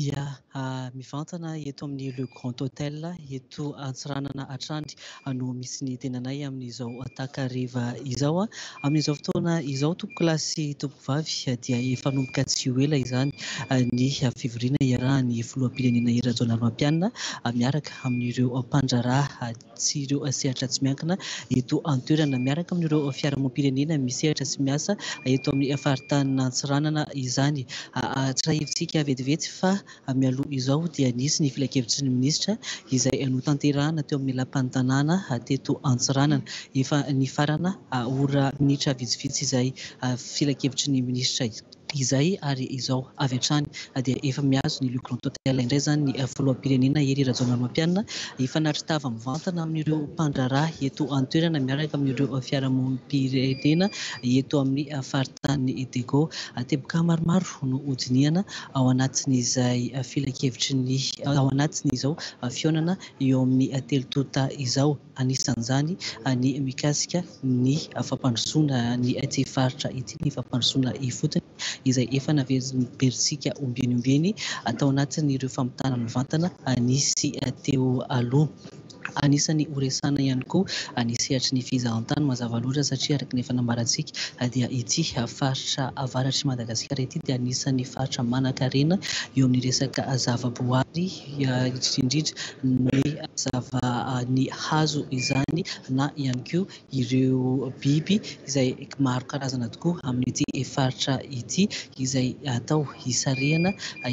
Ia, mivantana eto amin'ny Le Grand Hotel eto Antsiranana hatrany no misy ny tenanay amin'izao takariva izao. Amin'izao fotoana izao tompokolahy sy tompovavy dia efa hanomboka tsy ho ela izany ny fivoriana iarahan'ny filoham-pirenena Hery Rajaonarimampianina miaraka amin'ireo mpandraharaha. sy ireo sehatra tsy miankina eto an-toerana miaraka amin'ireo fiarahamonim-pirenena misehatra sy miasa eto amin'ny faritanin'Antsiranana izany. Tsirahevitsika vetivety fa mialoha izao dia nisy ny filankevitry ny minisitra izay notanterahana teo amin'ny lapan'ny tanàna teto Antsiranana. Efa nifarana ora minitra vitsivitsy izay filankevitry ny minisitra izay. Izay ary izao, avy hatrany dia efa mihazo ny Le Grand Hôtel indray izany ny Filoham-pirenena Hery Rajaonarimampianina, hifanari-tava mivantana amin'ireo mpandraharaha eto an-toerana miaraka amin'ireo fiarahamonim-pirenena eto amin'ny faritanin'i Dago. Teboka maromaro no hodinihana ao anatin'izay filankevitry ny, ao anatin'izao fihaonana eo amin'ny telo tonta izao. anisan'izany ny mikasika ny fampandrosoana ny ity faritra ity, ny fampandrosoana ifotony izay efa naverimberitsika ombieny ombieny tao anatin'ireo fampitahana mivantana nisy teo aloha. Anisan'ny horesahana ihany koa ny sehatry ny fizahantany mazava loatra satria araka ny efa nambarantsika dia ity faritra avaratr'i Madagasikara ity dia anisan'ny faritra manankarena eo amin'ny resaka zavaboaary. dia indrindra indrindra ny zava-ny hazo izany na ihany koa ireo biby izay maro karazana tokoa amin'ity faritra ity izay atao hisarihana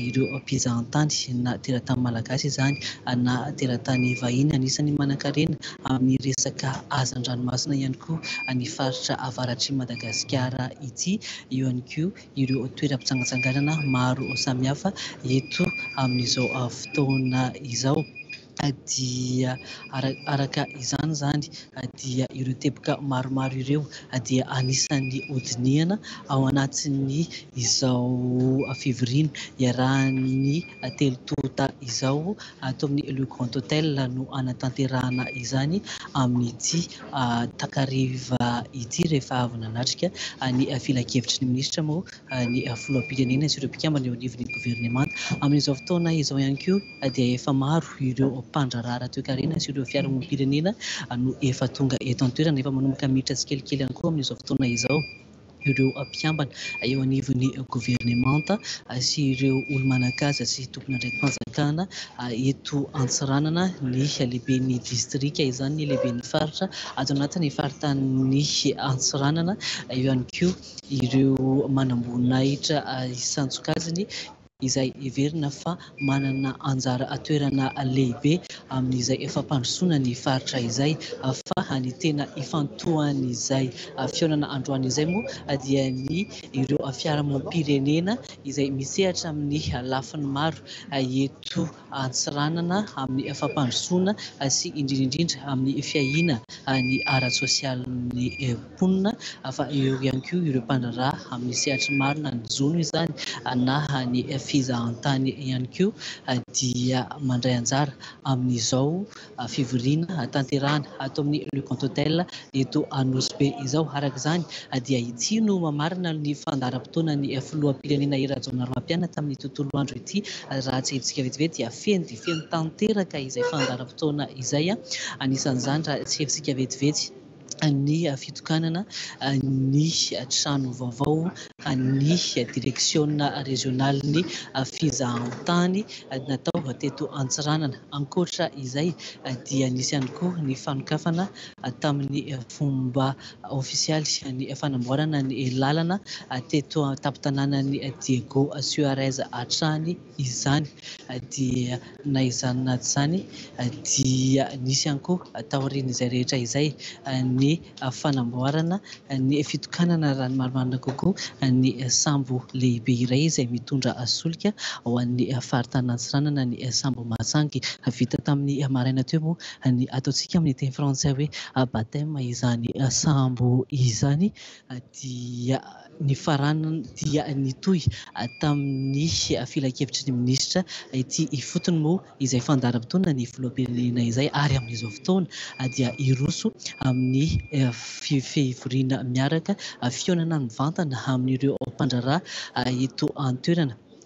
ireo mpizahan-tany na teratany malagasy izany na teratany vahiny. Anisan'ny manankarena amin'ny resaka hazan-dranomasina ihany koa ny faritra avaratr'i Madagasikara ity, eo ihany koa ireo toeram-pitsangatsanganana maro samihafa eto amin'izao fotoana izao dia araka izany izany dia ireo teboka maromaro ireo dia anisan'ny hodinihana ao anatin'ny izao fivoriana iarahan'ny telo tonta izao ato amin'ny Le Grand Hotel no hanatanterahana izany amin'ity takariva ity rehefa avy nanatrika ny filankevitry ny minisitra moa ny filoham-pirenena sy ireo mpikambana eo anivon'ny governemanta. Amin'izao fotoana izao ihany koa dia efa maro ireo mpandraharaha ara-toekarena sy ireo fiarahamonim-pirenena no efa tonga eto an-toerana, efa manomboka miditra tsikelikely ihany koa amin'izao fotoana izao. ireo mpikambana eo anivon'ny governemanta sy ireo olo-manan-kaja sy tompon'andraiki-panjakana eto Antsiranana ny lehiben'ny distrika, izany ny lehiben'ny faritra ato anatin'ny faritanin'ny Antsiranana, eo ihany koa ireo manamboninahitra hisantsokajiny. izay heverina fa manana anjara toerana lehibe amin'izay fampandrosoana ny faritra izay, fa ny tena ifantohan'izay fihaonana androany izay moa dia ny ireo fiarahamonim-pirenena izay misehatra amin'ny lafiny maro eto antsiranana amin'ny fampandrosoana sy indrindra indrindra amin'ny fiahiana ny ara-tsosialin'ny mponina fa eo ihany koa ireo mpandraharaha amin'ny sehatry ny maro na ny jono izany na ny fizahantany ihany koa dia mandray anjara amin'izao fivoriana hatanterahana ato amin'ny Le Conte Hotel eto Anosy Be izao. Araka izany dia ity no mamarana ny fandaharam-potoanan'ny filoham-pirenena Hery Rajaonarimampianina tamin'ny tontolo andro ity. Raha tsy hevitsika vetivety dia feno dia feno tanteraka izay fandaharam-potoana izay. Anisan'izany raha tsy hevitsika vetivety. ny fitokanana ny trano vaovao an'ny direksiona rezionalin'ny fizahantany natao teto Antsiranana. Ankoatra izay dia nisy ihany koa ny fanokafana tamin'ny fomba ofisialy ny fanamboarana ny lalana teto an-tampon-tanànan'i Diego Suarez hatrany. izany dia na izany na tsy izany dia nisy ihany koa taorian'izay rehetra izay ny fanamboarana ny fitokanana raha ny marimarina kokoa ny sambo lehibe iray izay mitondra solika ho an'ny faritanin'ny Antsiranana ny sambo Mahajanga. Vita tamin'ny maraina teo moa ny ataontsika amin'ny teny frantsay hoe baptême izany sambo izany dia Ny farany dia nitohy tamin'ny filankevitry ny minisitra ity ifotony moa izay fandaharam-potoana ny filoham-pirenena izay ary amin'izao fotoana dia hiroso amin'ny fivoriana miaraka fihaonana mivantana amin'ireo mpandraharaha eto an-toerana.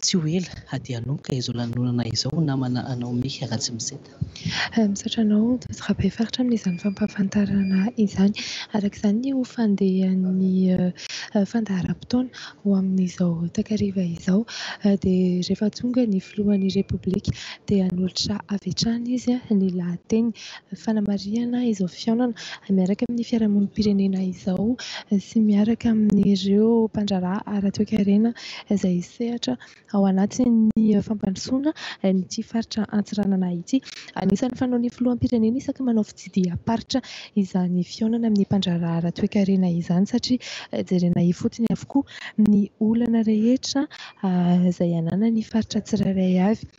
Tsy ho ela dia hanomboka izao lanonana izao ho namana anao Mihy Ratsimiseta. Misaotra anao Josy Rabefaritra amin'izany fampahafantarana izany. Araka izany ny ho fandehan'ny fandaharam-potoana ho amin'izao takariva izao dia rehefa tonga ny filohan'ny Repoblika dia hanolotra avy hatrany izy ny lahateny fanamarihana izao fihaonana miaraka amin'ny fiarahamonim-pirenena izao sy miaraka amin'ireo mpandraharaha ara-toekarena izay sehatra ao anatin'ny fampandrosoana ity faritra Antsiranana ity. Anisan'ny fanaon'ny filoham-pirenena isaky manao fitsidiham-paritra izany fihaonana amin'ny mpandraharaha ara-toekarena izany satria jerena ifotony avokoa ny olana rehetra izay ananan'ny faritra tsirairay avy.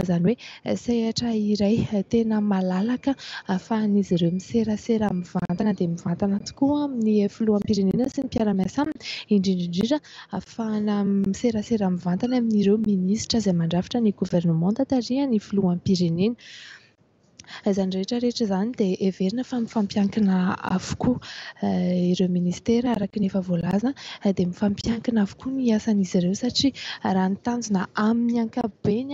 Izany hoe sehatra iray tena malalaka ahafahan'izy ireo miserasera mivantana dia mivantana tokoa amin'ny filoham-pirenena sy ny mpiara-miasa aminy, indrindra indrindra ahafahana miserasera mivantana amin'ireo minisitra izay mandrafitra ny governemanta tarihan'ny filoham-pirenena. Izany rehetra rehetra izany dia heverina fa mifampiankina avokoa. Ireo minisitera araka ny efa voalaza dia mifampiankina avokoa ny asan'izy ireo satria raha ny tanjona amin'ny ankapobeny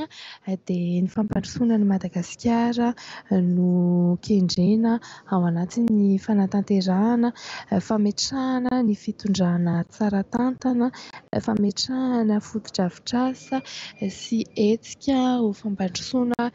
dia ny fampandrosoana an'i Madagasikara no kendrena ao anatin'ny fanatanterahana, fametrahana ny fitondrana tsara tantana, fametrahana fotodrafitrasa sy hetsika ho fampandrosoana.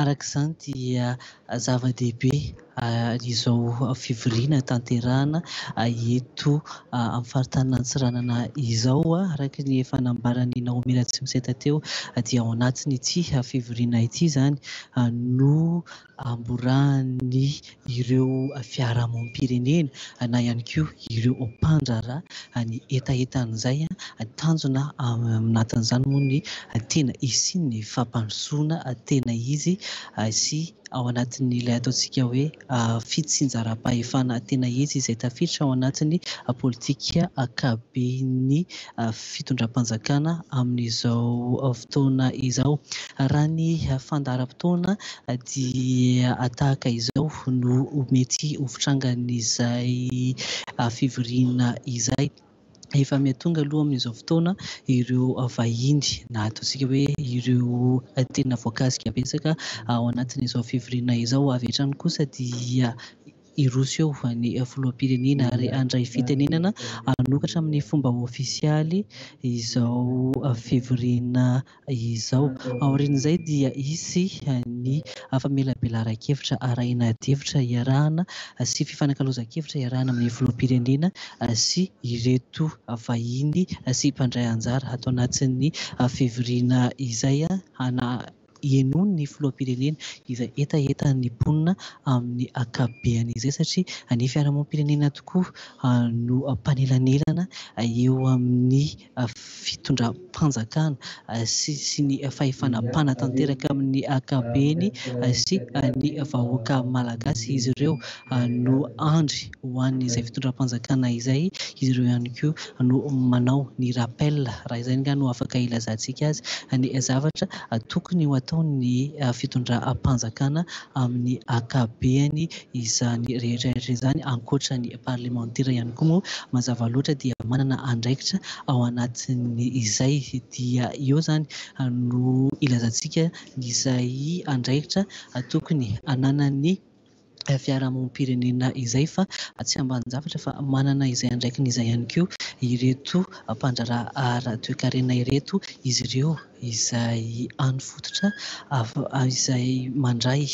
Araka izany dia zava-dehibe izao fivoriana tanterahina eto amin'ny faritanin'i Antsiranana izao. Araka ny efa nambaran'i Naomy Ratsimiseta teo dia ao anatin'ity fivoriana ity izany no hamborahan'ny ireo fiarahamonim-pirenena na ihany koa ireo mpandraharaha ny hetahetan'izay. Tanjona anatin'izany moa ny tena hisian'ny fampandrosoana tena izy sy ao anatin'ilay ataontsika hoe fitsinjaram-pahefana tena izy izay tafiditra ao anatin'ny politika ankapobeny. fitondram-panjakana amin'izao fotoana izao. Raha ny fandaharam-potoana dia tahaka izao no mety ho fitrangan'izay fivoriana izay. Efa miha tonga aloha amin'izao fotoana ireo vahiny na ataontsika hoe ireo tena voakasika betsaka ao anatin'izao fivoriana izao. Avy hatrany kosa dia. hiroso eo ho an'ny filoham-pirenena ary handray fitenenana hanokatra amin'ny fomba ofisialy izao fivoriana izao. Aorian'izay dia hisy ny famelabelaran-kevitra arahina adihevitra iarahana sy fifanakalozan-kevitra iarahana amin'ny filoham-pirenena sy ireto vahiny sy mpandray anjara ato anatin'ny fivoriana izay. Henoy ny filoham-pirenena izay hetahetan'ny mponina amin'ny ankapobean'izay satria ny fiarahamonim-pirenena tokoa no mpanelanelana eo amin'ny fitondram-panjakana sy ny fahefana mpanatanteraka amin'ny ankapobeny sy ny vahoaka malagasy izy ireo no andry ho an'izay fitondram-panjakana izay, izy ireo ihany koa no manao ny rappel, raha izay angaha no afaka hilazantsika azy, ny zavatra tokony ho ataon'ny fitondram-panjakana amin'ny ankapobeny izany rehetrarehetra izany, ankoatra ny parlemantera ihany koa moa mazava loatra dia manana andraikitra ao anatin'izay, dia eo izany no ilazantsika izay andraikitra tokony hananan'ny fiarahamonim-pirenena izay fa tsy ambanin-javatra fa manana izay andraikiny izay ihany koa ireto mpandraharaha ara-toekarena ireto izy ireo izay any fototra izay mandray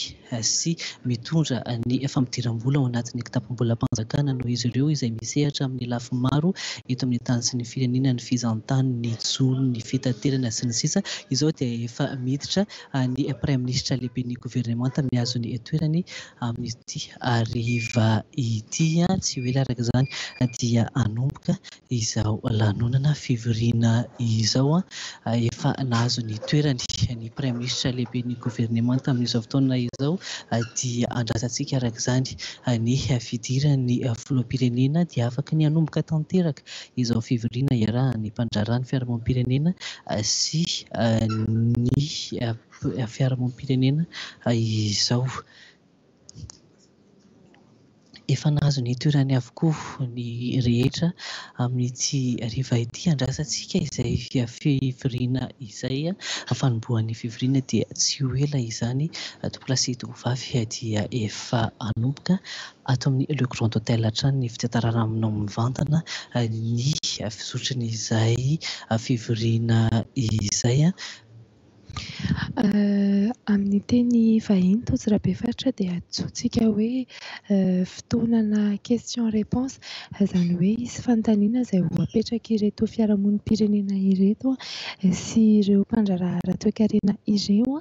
sy mitondra ny fampidiram-bola ao anatin'ny kitapom-bolam-panjakana noho izy ireo izay misehatra amin'ny lafiny maro eto amin'ny tany sy ny firenena ny fizahantany ny jono ny fitaterana sy ny sisa izao dia efa miditra ny Praiminisitra Lehiben'ny Governemanta mihazo ny toerany amin'ity hariva ity. Tsy ho ela araka izany dia hanomboka izao lanonana fivoriana izao. Efa nahazo ny toerany ny Praiminisitra Lehiben'ny Governemanta amin'izao fotoana izao dia andrasantsika araka izany ny fidiran'ny Filoham-pirenena dia afaka ny hanomboka tanteraka izao fivoriana iarahan'ny mpandraharaha ny fiarahamonim-pirenena sy ny fiarahamonim-pirenena izao. Efa nahazo ny toerany avokoa ny rehetra amin'ity hariva ity. Andrasantsika izay fivoriana izay. Fanombohan'ny fivoriana dia tsy ho ela izany. Tompo lahy sy Tompo vavy dia efa hanomboka. Ato amin'ny Le Grand Hôtel hatrany ny fitantarana aminao mivantana ny fizotran'izay fivoriana izay. Amin'ny teny vahiny, Tojo Rabefaritra dia antsointsika hoe fotoanana question réponse, izany hoe hisy fanontaniana izay ho apetrak'ireto fiarahamonim-pirenena ireto sy ireo mpandraharaha ara-toekarena ireo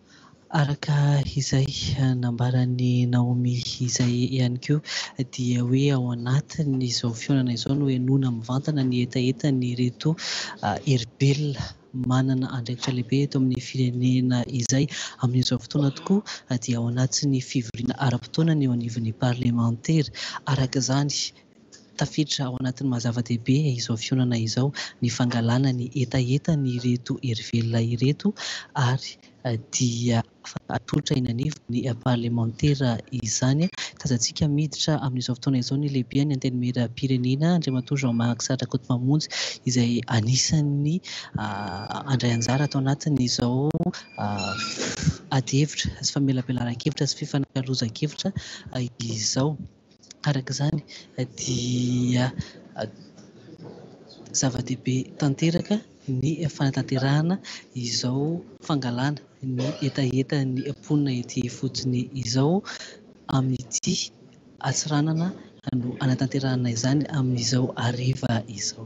Araka izay nambaran'i Naomi izay ihany koa dia hoe ao anatin'izao fihaonana izao no henoina mivantana ny hetahetan'ireto heribelona manana andraikitra lehibe eto amin'ny firenena izay. Amin'izao fotoana tokoa dia ao anatin'ny fivoriana ara-potoana ny eo anivon'ny parlemantera araka izany Tafiditra ao anatin'ny maha-zava-dehibe izao fihaonana izao ny fangalana ny hetahetan'ireto herivelona ireto ary dia atolotra eny anivon'ny parlemantera izany. Tazantsika miditra amin'izao fotoana izao ny lehiben'ny Antenimierampirenena, Andriamatoa Jean Marc Rakotomamonjy, izay anisan'ny handray anjara ato anatin'izao adihevitra sy famelabelaran-kevitra sy fifanakalozan-kevitra izao. Araka izany dia zava-dehibe tanteraka ny fanatanterahana izao fangalana ny hetahetan'ny mponina ety ifotony izao amin'ity antsiranana no hanatanterahana izany amin'izao hariva izao.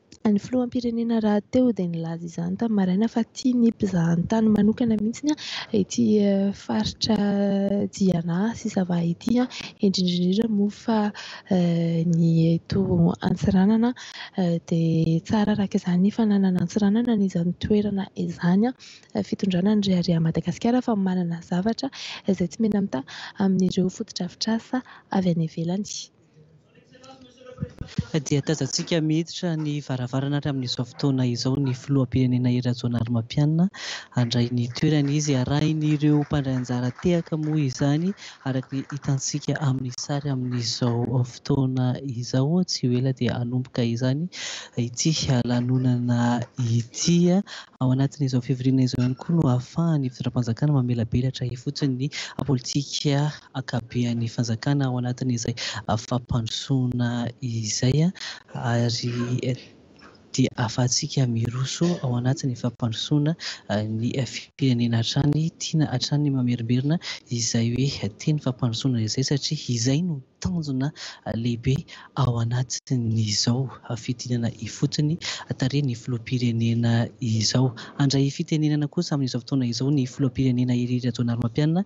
Ny filoham-pirenena rahateo dia nilaza izany tamin'ny maraina fa tian'ny mpizahatany manokana mihitsy ity faritra Diana sy Sava ity, indrindra indrindra moa fa ny eto Antsiranana. Dia tsara araka izany ny fananana Antsiranana an'izany toerana izany fitondrana ny reharehan'i Madagasikara fa manana zavatra izay tsy mena-mitaha amin'ireo fotodrafitrasa avy any ivelany. dia tazantsika miditra ny varavarana ary amin'izao fotoana izao ny filoham-pirenena Hery Rajaonarimampianina handray ny toerany izy arahin'ireo mpandray anjara tehaka moa izany araka ny hitantsika amin'ny sary amin'izao fotoana izao tsy ho ela dia hanomboka izany ity lanonana ity Ao anatin'izao fivoriana izao ihany koa no ahafahan'ny fitondram-panjakana mamelabelatra ifotony ny politika ankabian'ny fanjakana ao anatin'izay fampandrosoana izay ary dia ahafahantsika miroso ao anatin'ny fampandrosoana ny firenena hatrany. Tiana hatrany ny mamerimberina izay hoe teny fampandrosoana izay satria izay no. tanjona lehibe ao anatin'izao fidirana ifotony tarihin'ny filoham-pirenena izao. Handray fitenenana kosa amin'izao fotoana izao ny filoham-pirenena Hery Rajaonarimampianina.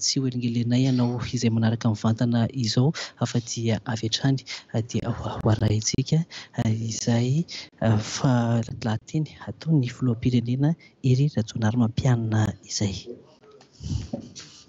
Tsy ho elingelenay ianao izay manaraka mivantana izao fa dia avy hatrany dia ho arahintsika izay lahateny ataon'ny filoham-pirenena Hery Rajaonarimampianina izay.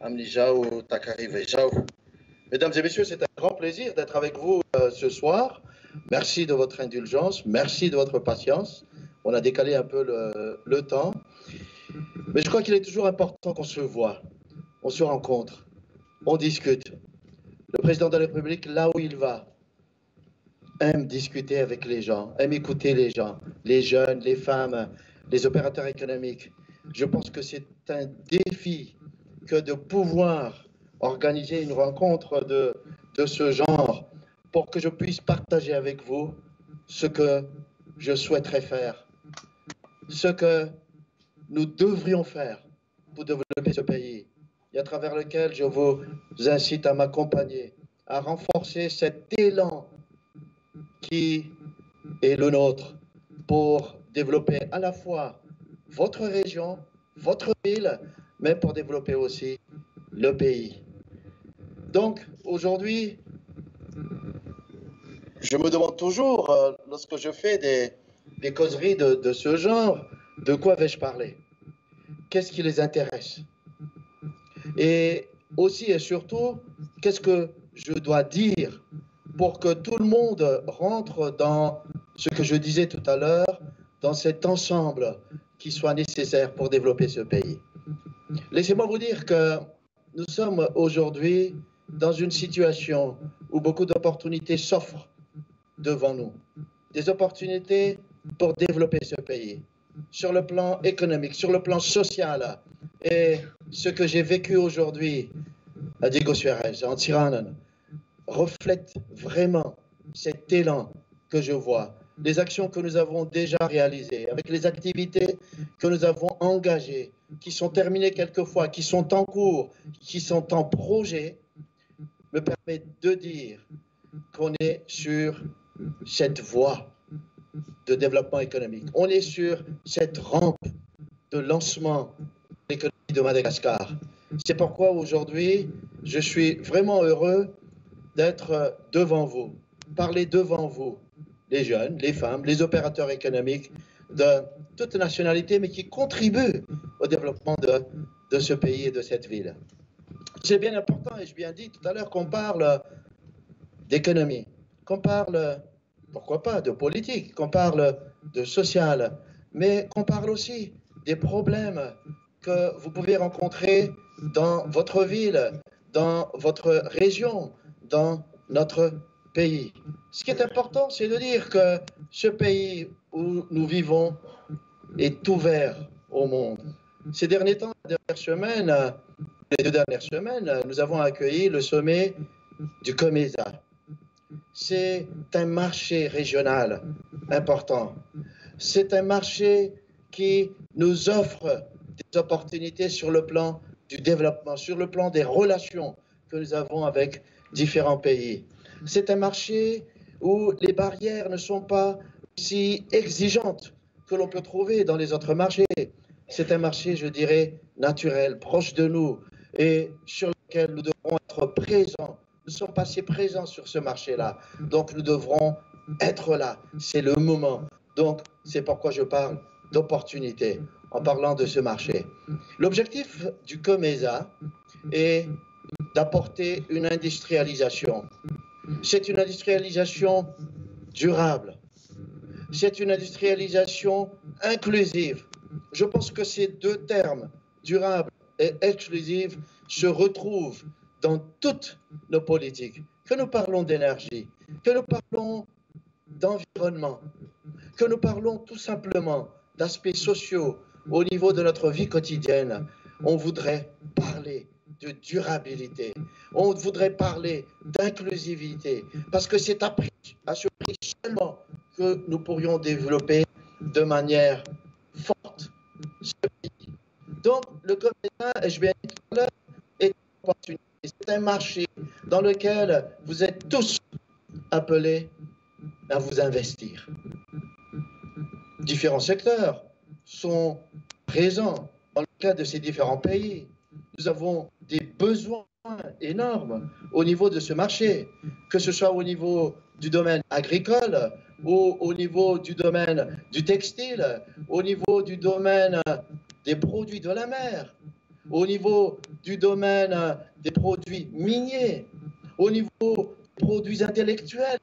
amin'izao takariva izao Mesdames et messieurs, c'est un grand plaisir d'être avec vous euh, ce soir. Merci de votre indulgence, merci de votre patience. On a décalé un peu le, le temps. Mais je crois qu'il est toujours important qu'on se voit, on se rencontre, on discute. Le président de la République, là où il va, aime discuter avec les gens, aime écouter les gens, les jeunes, les femmes, les opérateurs économiques. Je pense que c'est un défi que de pouvoir organiser une rencontre de, de ce genre pour que je puisse partager avec vous ce que je souhaiterais faire, ce que nous devrions faire pour développer ce pays et à travers lequel je vous incite à m'accompagner, à renforcer cet élan qui est le nôtre pour développer à la fois votre région, votre ville, mais pour développer aussi le pays. Donc aujourd'hui, je me demande toujours, euh, lorsque je fais des, causeries de ce genre, de quoi vais-je parler Qu'est-ce qui les intéresse Et aussi et surtout, qu'est-ce que je dois dire pour que tout le monde rentre dans ce que je disais tout à l'heure, dans cet ensemble qui soit nécessaire pour développer ce pays. Laissez-moi vous dire que nous sommes aujourd'hui dans une situation où beaucoup d'opportunités s'offrent devant nous. Des opportunités pour développer ce pays sur le plan économique, sur le plan social. Et ce que j'ai vécu aujourd'hui à Diego Suarez, en Tiranan, reflète vraiment cet élan que je vois, les actions que nous avons déjà réalisées, avec les activités que nous avons engagées, qui sont terminées quelquefois, qui sont en cours, qui sont en projet, me permettent de dire qu'on est sur cette voie de développement économique. On est sur cette rampe de lancement de l'économie de Madagascar. C'est pourquoi aujourd'hui, je suis vraiment heureux d'être devant vous, parler devant vous, les jeunes, les femmes, les opérateurs économiques de toute nationalité, mais qui contribuent au développement de, ce pays et de cette ville. C'est bien important, et je bien dit tout à l'heure, qu'on parle d'économie, qu'on parle pourquoi pas, de politique, qu'on parle de social, mais qu'on parle aussi des problèmes que vous pouvez rencontrer dans votre ville, dans votre région, dans notre pays. Ce qui est important, c'est de dire que ce pays où nous vivons est ouvert au monde. Ces derniers temps, les, dernières les deux dernières semaines, nous avons accueilli le sommet du COMESA, c'est un marché régional important. C'est un marché qui nous offre des opportunités sur le plan du développement, sur le plan des relations que nous avons avec différents pays. C'est un marché où les barrières ne sont pas si exigeantes que l'on peut trouver dans les autres marchés. C'est un marché, je dirais, naturel, proche de nous et sur lequel nous devons être présents sont passés présents sur ce marché-là. Donc nous devrons être là. C'est le moment. Donc c'est pourquoi je parle d'opportunité en parlant de ce marché. L'objectif du COMESA est d'apporter une industrialisation. C'est une industrialisation durable. C'est une industrialisation inclusive. Je pense que ces deux termes, durable et exclusive, se retrouvent dans toutes nos politiques, que nous parlons d'énergie, que nous parlons d'environnement, que nous parlons tout simplement d'aspects sociaux au niveau de notre vie quotidienne, on voudrait parler de durabilité, on voudrait parler d'inclusivité, parce que c'est à, ce prix seulement que nous pourrions développer de manière forte ce pays. Donc, le être là, est une c'est un marché dans lequel vous êtes tous appelés à vous investir. Différents secteurs sont présents dans le cadre de ces différents pays. Nous avons des besoins énormes au niveau de ce marché, que ce soit au niveau du domaine agricole, ou au niveau du domaine du textile, au niveau du domaine des produits de la mer, au niveau du domaine euh, des produits miniers, au niveau des produits intellectuels.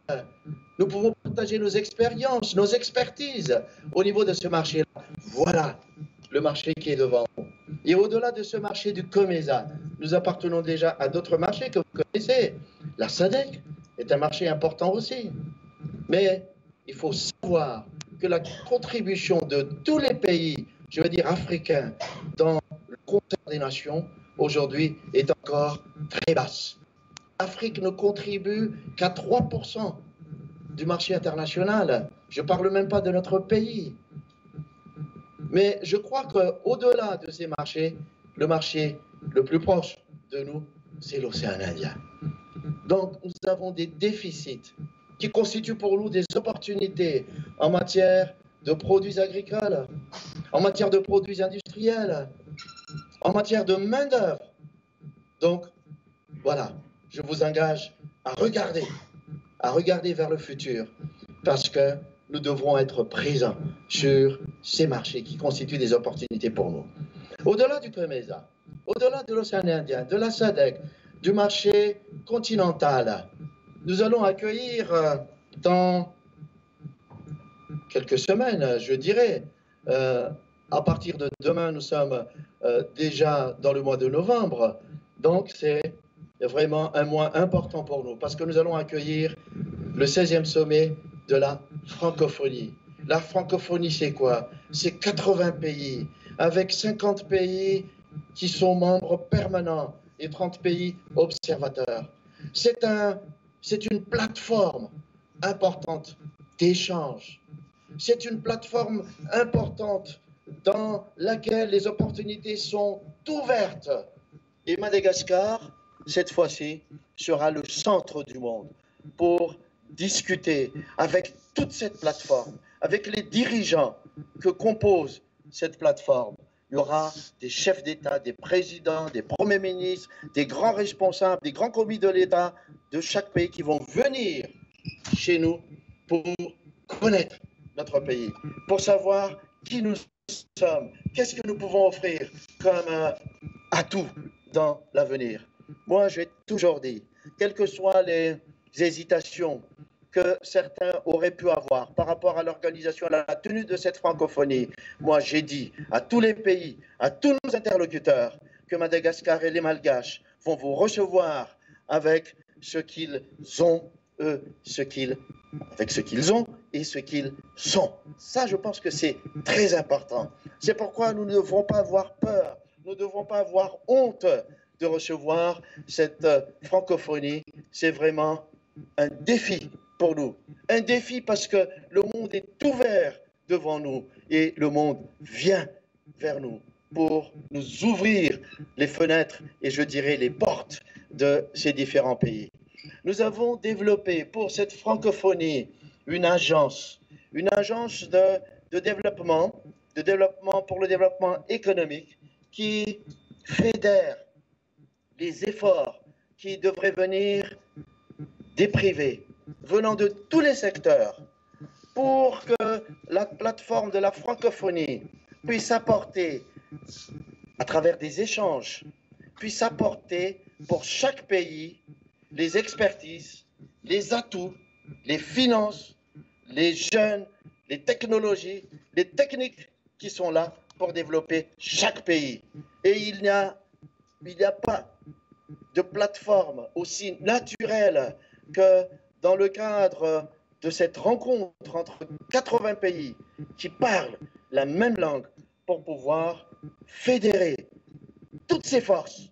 Nous pouvons partager nos expériences, nos expertises au niveau de ce marché-là. Voilà le marché qui est devant nous. Et au-delà de ce marché du COMESA, nous appartenons déjà à d'autres marchés que vous connaissez. La SADEC est un marché important aussi. Mais il faut savoir que la contribution de tous les pays, je veux dire africains, dans nations, aujourd'hui est encore très basse. L'Afrique ne contribue qu'à 3% du marché international. Je ne parle même pas de notre pays. Mais je crois qu'au-delà de ces marchés, le marché le plus proche de nous, c'est l'océan Indien. Donc nous avons des déficits qui constituent pour nous des opportunités en matière de produits agricoles, en matière de produits industriels, en matière de main-d'œuvre. Donc, voilà, je vous engage à regarder, à regarder vers le futur, parce que nous devrons être présents sur ces marchés qui constituent des opportunités pour nous. Au-delà du Tremesa, au-delà de l'océan Indien, de la SADEC, du marché continental, nous allons accueillir euh, dans quelques semaines, je dirais, euh, à partir de demain, nous sommes euh, déjà dans le mois de novembre. Donc c'est vraiment un mois important pour nous parce que nous allons accueillir le 16e sommet de la francophonie. La francophonie, c'est quoi C'est 80 pays, avec 50 pays qui sont membres permanents et 30 pays observateurs. C'est un, une plateforme importante d'échange. C'est une plateforme importante dans laquelle les opportunités sont ouvertes. Et Madagascar, cette fois-ci, sera le centre du monde pour discuter avec toute cette plateforme, avec les dirigeants que compose cette plateforme. Il y aura des chefs d'État, des présidents, des premiers ministres, des grands responsables, des grands commis de l'État de chaque pays qui vont venir chez nous pour connaître notre pays, pour savoir qui nous qu'est-ce que nous pouvons offrir comme euh, atout dans l'avenir Moi, j'ai toujours dit, quelles que soient les hésitations que certains auraient pu avoir par rapport à l'organisation, à la tenue de cette francophonie, moi, j'ai dit à tous les pays, à tous nos interlocuteurs, que Madagascar et les Malgaches vont vous recevoir avec ce qu'ils ont eux, ce qu'ils, avec ce qu'ils ont et ce qu'ils sont. Ça, je pense que c'est très important. C'est pourquoi nous ne devons pas avoir peur, nous ne devons pas avoir honte de recevoir cette euh, francophonie. C'est vraiment un défi pour nous. Un défi parce que le monde est ouvert devant nous et le monde vient vers nous pour nous ouvrir les fenêtres et je dirais les portes de ces différents pays. Nous avons développé pour cette francophonie une agence, une agence de, développement, de développement pour le développement économique qui fédère les efforts qui devraient venir des privés, venant de tous les secteurs, pour que la plateforme de la francophonie puisse apporter, à travers des échanges, puisse apporter pour chaque pays les expertises, les atouts, les finances, les jeunes, les technologies, les techniques qui sont là pour développer chaque pays. Et il n'y a, pas de plateforme aussi naturelle que dans le cadre de cette rencontre entre 80 pays qui parlent la même langue pour pouvoir fédérer toutes ces forces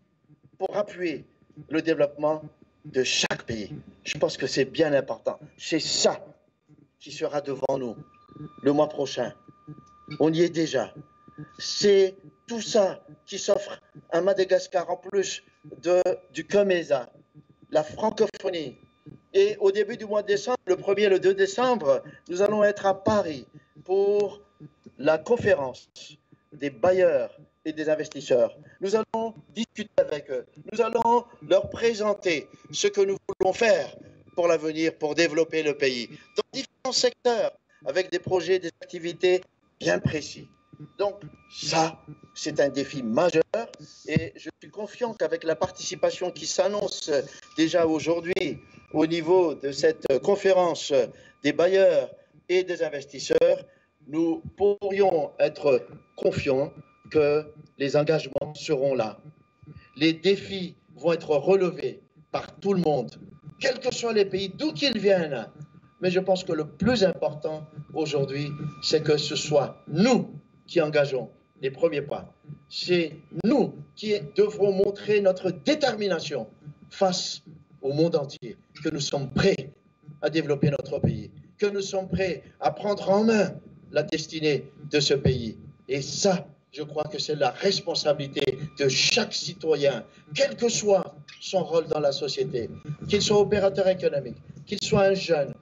pour appuyer le développement de chaque pays. Je pense que c'est bien important. C'est ça qui sera devant nous le mois prochain. On y est déjà. C'est tout ça qui s'offre à Madagascar en plus de, du Comesa, la francophonie. Et au début du mois de décembre, le 1er et le 2 décembre, nous allons être à Paris pour la conférence des bailleurs et des investisseurs. Nous allons discuter avec eux. Nous allons leur présenter ce que nous voulons faire pour l'avenir, pour développer le pays, dans différents secteurs, avec des projets, des activités bien précis. Donc ça, c'est un défi majeur et je suis confiant qu'avec la participation qui s'annonce déjà aujourd'hui au niveau de cette conférence des bailleurs et des investisseurs, nous pourrions être confiants que les engagements seront là. Les défis vont être relevés par tout le monde, quels que soient les pays, d'où qu'ils viennent. Mais je pense que le plus important aujourd'hui, c'est que ce soit nous qui engageons les premiers pas. C'est nous qui devrons montrer notre détermination face au monde entier, que nous sommes prêts à développer notre pays, que nous sommes prêts à prendre en main la destinée de ce pays. Et ça, je crois que c'est la responsabilité de chaque citoyen, quel que soit son rôle dans la société, qu'il soit opérateur économique, qu'il soit un jeune,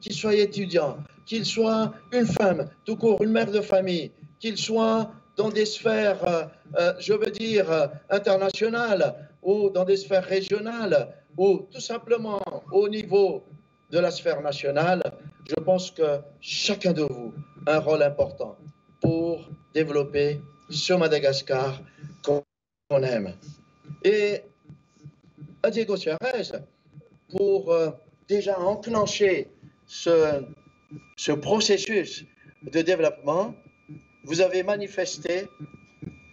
qu'il soit étudiant, qu'il soit une femme, tout court, une mère de famille, qu'il soit dans des sphères, euh, euh, je veux dire, euh, internationales ou dans des sphères régionales ou tout simplement au niveau de la sphère nationale, je pense que chacun de vous a un rôle important pour développer sur Madagascar qu'on aime. Et à Diego Suarez, pour euh, déjà enclencher ce, ce processus de développement, vous avez manifesté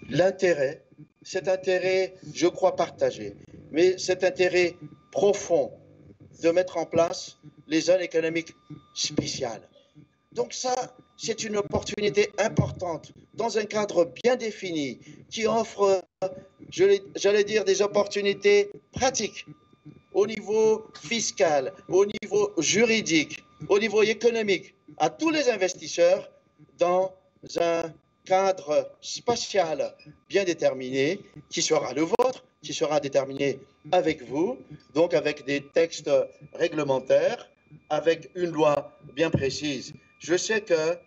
l'intérêt, cet intérêt, je crois, partagé, mais cet intérêt profond de mettre en place les zones économiques spéciales. Donc ça, c'est une opportunité importante dans un cadre bien défini qui offre, j'allais dire, des opportunités pratiques au niveau fiscal, au niveau juridique, au niveau économique, à tous les investisseurs dans un cadre spatial bien déterminé, qui sera le vôtre, qui sera déterminé avec vous, donc avec des textes réglementaires, avec une loi bien précise. Je sais que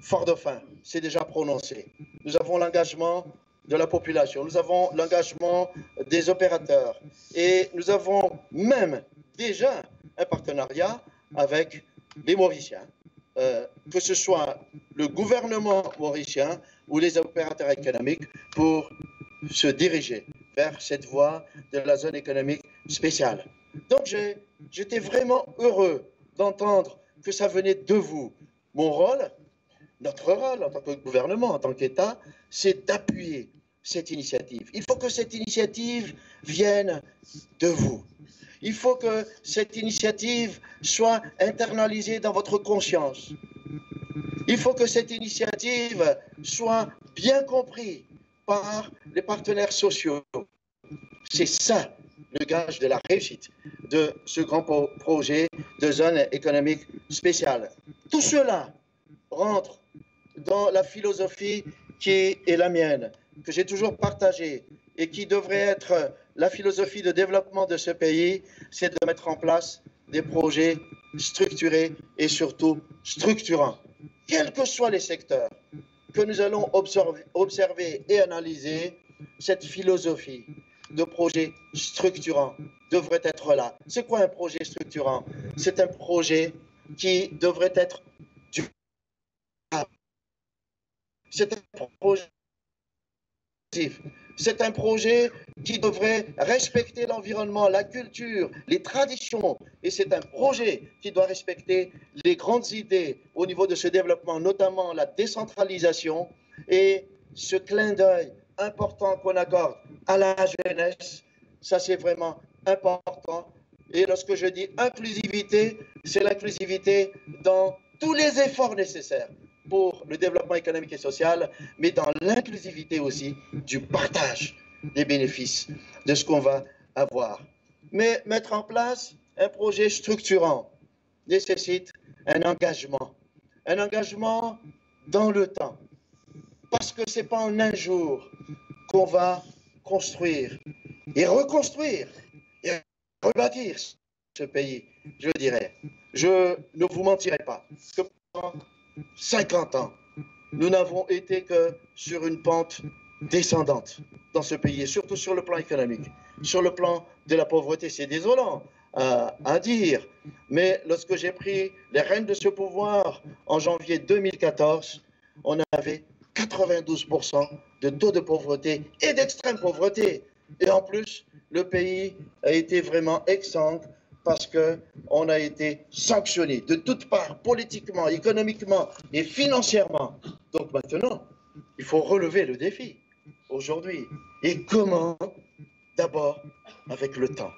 Fort de fin, c'est déjà prononcé. Nous avons l'engagement de la population, nous avons l'engagement des opérateurs et nous avons même déjà un partenariat avec les Mauriciens, euh, que ce soit le gouvernement mauricien ou les opérateurs économiques pour se diriger vers cette voie de la zone économique spéciale. Donc j'étais vraiment heureux d'entendre que ça venait de vous. Mon rôle, notre rôle en tant que gouvernement, en tant qu'État, c'est d'appuyer cette initiative. Il faut que cette initiative vienne de vous. Il faut que cette initiative soit internalisée dans votre conscience. Il faut que cette initiative soit bien comprise par les partenaires sociaux. C'est ça le gage de la réussite de ce grand projet de zone économique spéciale. Tout cela rentre dans la philosophie qui est la mienne, que j'ai toujours partagée et qui devrait être la philosophie de développement de ce pays, c'est de mettre en place des projets structurés et surtout structurants, quels que soient les secteurs, que nous allons observer, observer et analyser cette philosophie de projet structurant devrait être là. C'est quoi un projet structurant C'est un projet qui devrait être C'est un projet qui devrait respecter l'environnement, la culture, les traditions. Et c'est un projet qui doit respecter les grandes idées au niveau de ce développement, notamment la décentralisation et ce clin d'œil important qu'on accorde à la jeunesse. Ça, c'est vraiment important. Et lorsque je dis inclusivité, c'est l'inclusivité dans tous les efforts nécessaires pour le développement économique et social, mais dans l'inclusivité aussi du partage des bénéfices de ce qu'on va avoir. Mais mettre en place un projet structurant nécessite un engagement, un engagement dans le temps, parce que ce n'est pas en un jour qu'on va construire et reconstruire et rebâtir ce pays, je dirais. Je ne vous mentirai pas 50 ans, nous n'avons été que sur une pente descendante dans ce pays, et surtout sur le plan économique. Sur le plan de la pauvreté, c'est désolant euh, à dire, mais lorsque j'ai pris les rênes de ce pouvoir en janvier 2014, on avait 92% de taux de pauvreté et d'extrême pauvreté. Et en plus, le pays a été vraiment exsangue parce qu'on a été sanctionné de toutes parts, politiquement, économiquement et financièrement. Donc maintenant, il faut relever le défi aujourd'hui. Et comment D'abord, avec le temps.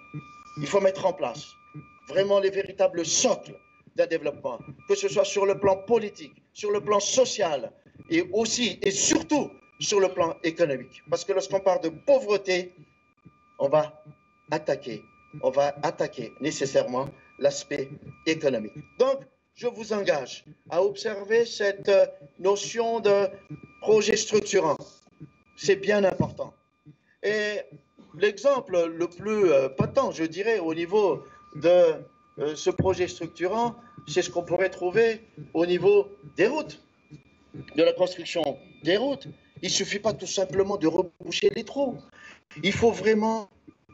Il faut mettre en place vraiment les véritables socles d'un développement, que ce soit sur le plan politique, sur le plan social et aussi et surtout sur le plan économique. Parce que lorsqu'on parle de pauvreté, on va attaquer on va attaquer nécessairement l'aspect économique. Donc, je vous engage à observer cette euh, notion de projet structurant. C'est bien important. Et l'exemple le plus euh, patent, je dirais, au niveau de euh, ce projet structurant, c'est ce qu'on pourrait trouver au niveau des routes, de la construction des routes. Il ne suffit pas tout simplement de reboucher les trous. Il faut vraiment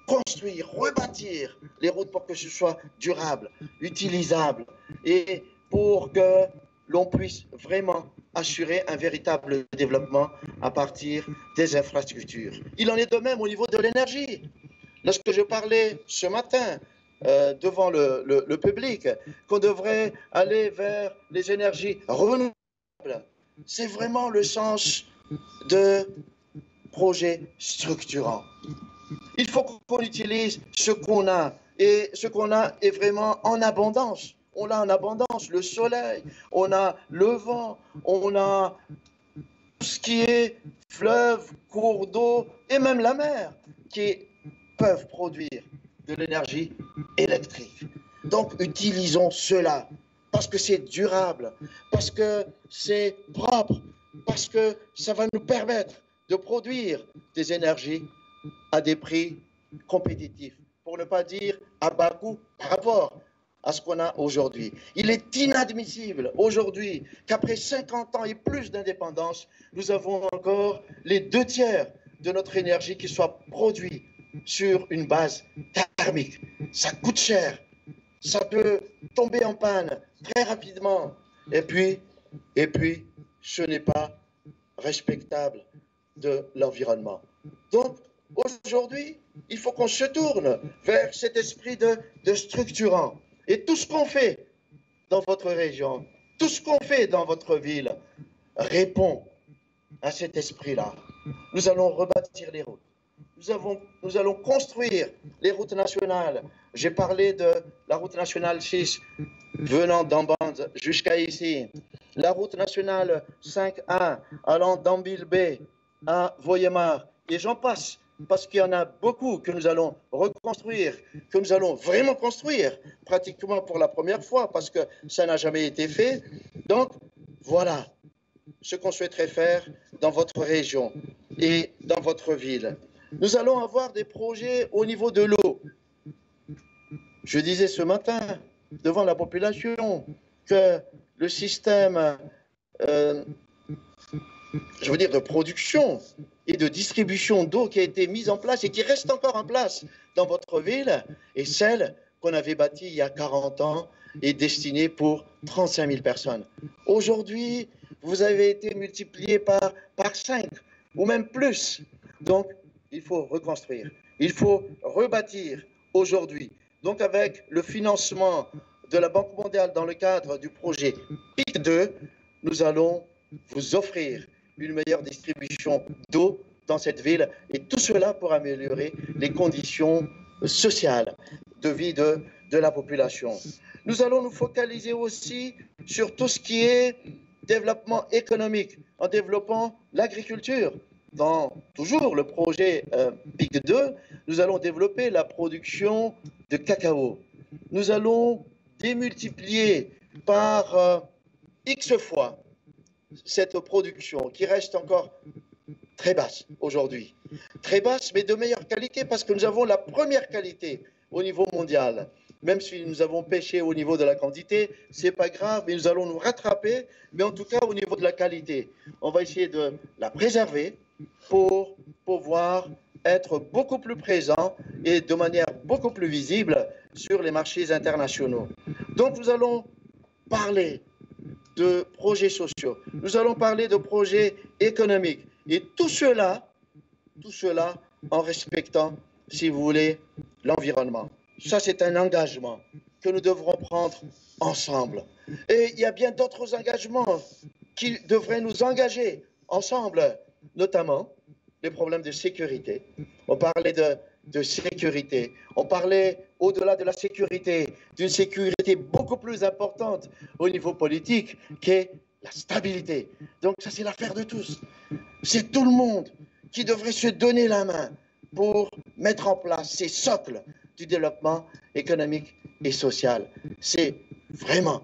construire, rebâtir les routes pour que ce soit durable, utilisable et pour que l'on puisse vraiment assurer un véritable développement à partir des infrastructures. Il en est de même au niveau de l'énergie. Lorsque je parlais ce matin euh, devant le, public qu'on devrait aller vers les énergies renouvelables, c'est vraiment le sens de projets structurants. Il faut qu'on utilise ce qu'on a. Et ce qu'on a est vraiment en abondance. On a en abondance, le soleil, on a le vent, on a tout ce qui est fleuve, cours d'eau et même la mer qui peuvent produire de l'énergie électrique. Donc utilisons cela parce que c'est durable, parce que c'est propre, parce que ça va nous permettre de produire des énergies à des prix compétitifs, pour ne pas dire à bas coût par rapport à ce qu'on a aujourd'hui. Il est inadmissible aujourd'hui qu'après 50 ans et plus d'indépendance, nous avons encore les deux tiers de notre énergie qui soit produite sur une base thermique. Ça coûte cher, ça peut tomber en panne très rapidement. Et puis, et puis, ce n'est pas respectable de l'environnement. Donc, Aujourd'hui, il faut qu'on se tourne vers cet esprit de, de structurant. Et tout ce qu'on fait dans votre région, tout ce qu'on fait dans votre ville, répond à cet esprit-là. Nous allons rebâtir les routes. Nous, avons, nous, allons construire les routes nationales. J'ai parlé de la route nationale 6 venant d'Ambande jusqu'à ici. La route nationale 5A allant d'Ambilbé à Voyemar. Et j'en passe parce qu'il y en a beaucoup que nous allons reconstruire, que nous allons vraiment construire, pratiquement pour la première fois, parce que ça n'a jamais été fait. Donc, voilà ce qu'on souhaiterait faire dans votre région et dans votre ville. Nous allons avoir des projets au niveau de l'eau. Je disais ce matin devant la population que le système euh, je veux dire, de production et de distribution d'eau qui a été mise en place et qui reste encore en place dans votre ville et celle qu'on avait bâtie il y a 40 ans et destinée pour 35 000 personnes. Aujourd'hui, vous avez été multiplié par, par 5 ou même plus. Donc, il faut reconstruire, il faut rebâtir aujourd'hui. Donc, avec le financement de la Banque mondiale dans le cadre du projet PIC 2, nous allons vous offrir une meilleure distribution d'eau dans cette ville, et tout cela pour améliorer les conditions sociales de vie de, de la population. Nous allons nous focaliser aussi sur tout ce qui est développement économique, en développant l'agriculture. Dans toujours le projet Big euh, 2, nous allons développer la production de cacao. Nous allons démultiplier par euh, X fois cette production qui reste encore très basse aujourd'hui. Très basse, mais de meilleure qualité parce que nous avons la première qualité au niveau mondial. Même si nous avons pêché au niveau de la quantité, c'est pas grave, mais nous allons nous rattraper. Mais en tout cas, au niveau de la qualité, on va essayer de la préserver pour pouvoir être beaucoup plus présent et de manière beaucoup plus visible sur les marchés internationaux. Donc, nous allons parler de projets sociaux, nous allons parler de projets économiques. Et tout cela, tout cela en respectant, si vous voulez, l'environnement. Ça, c'est un engagement que nous devrons prendre ensemble. Et il y a bien d'autres engagements qui devraient nous engager ensemble, notamment les problèmes de sécurité. On parlait de, de sécurité, on parlait au-delà de la sécurité, d'une sécurité beaucoup plus importante au niveau politique qu'est la stabilité. Donc ça, c'est l'affaire de tous. C'est tout le monde qui devrait se donner la main pour mettre en place ces socles du développement économique et social. C'est vraiment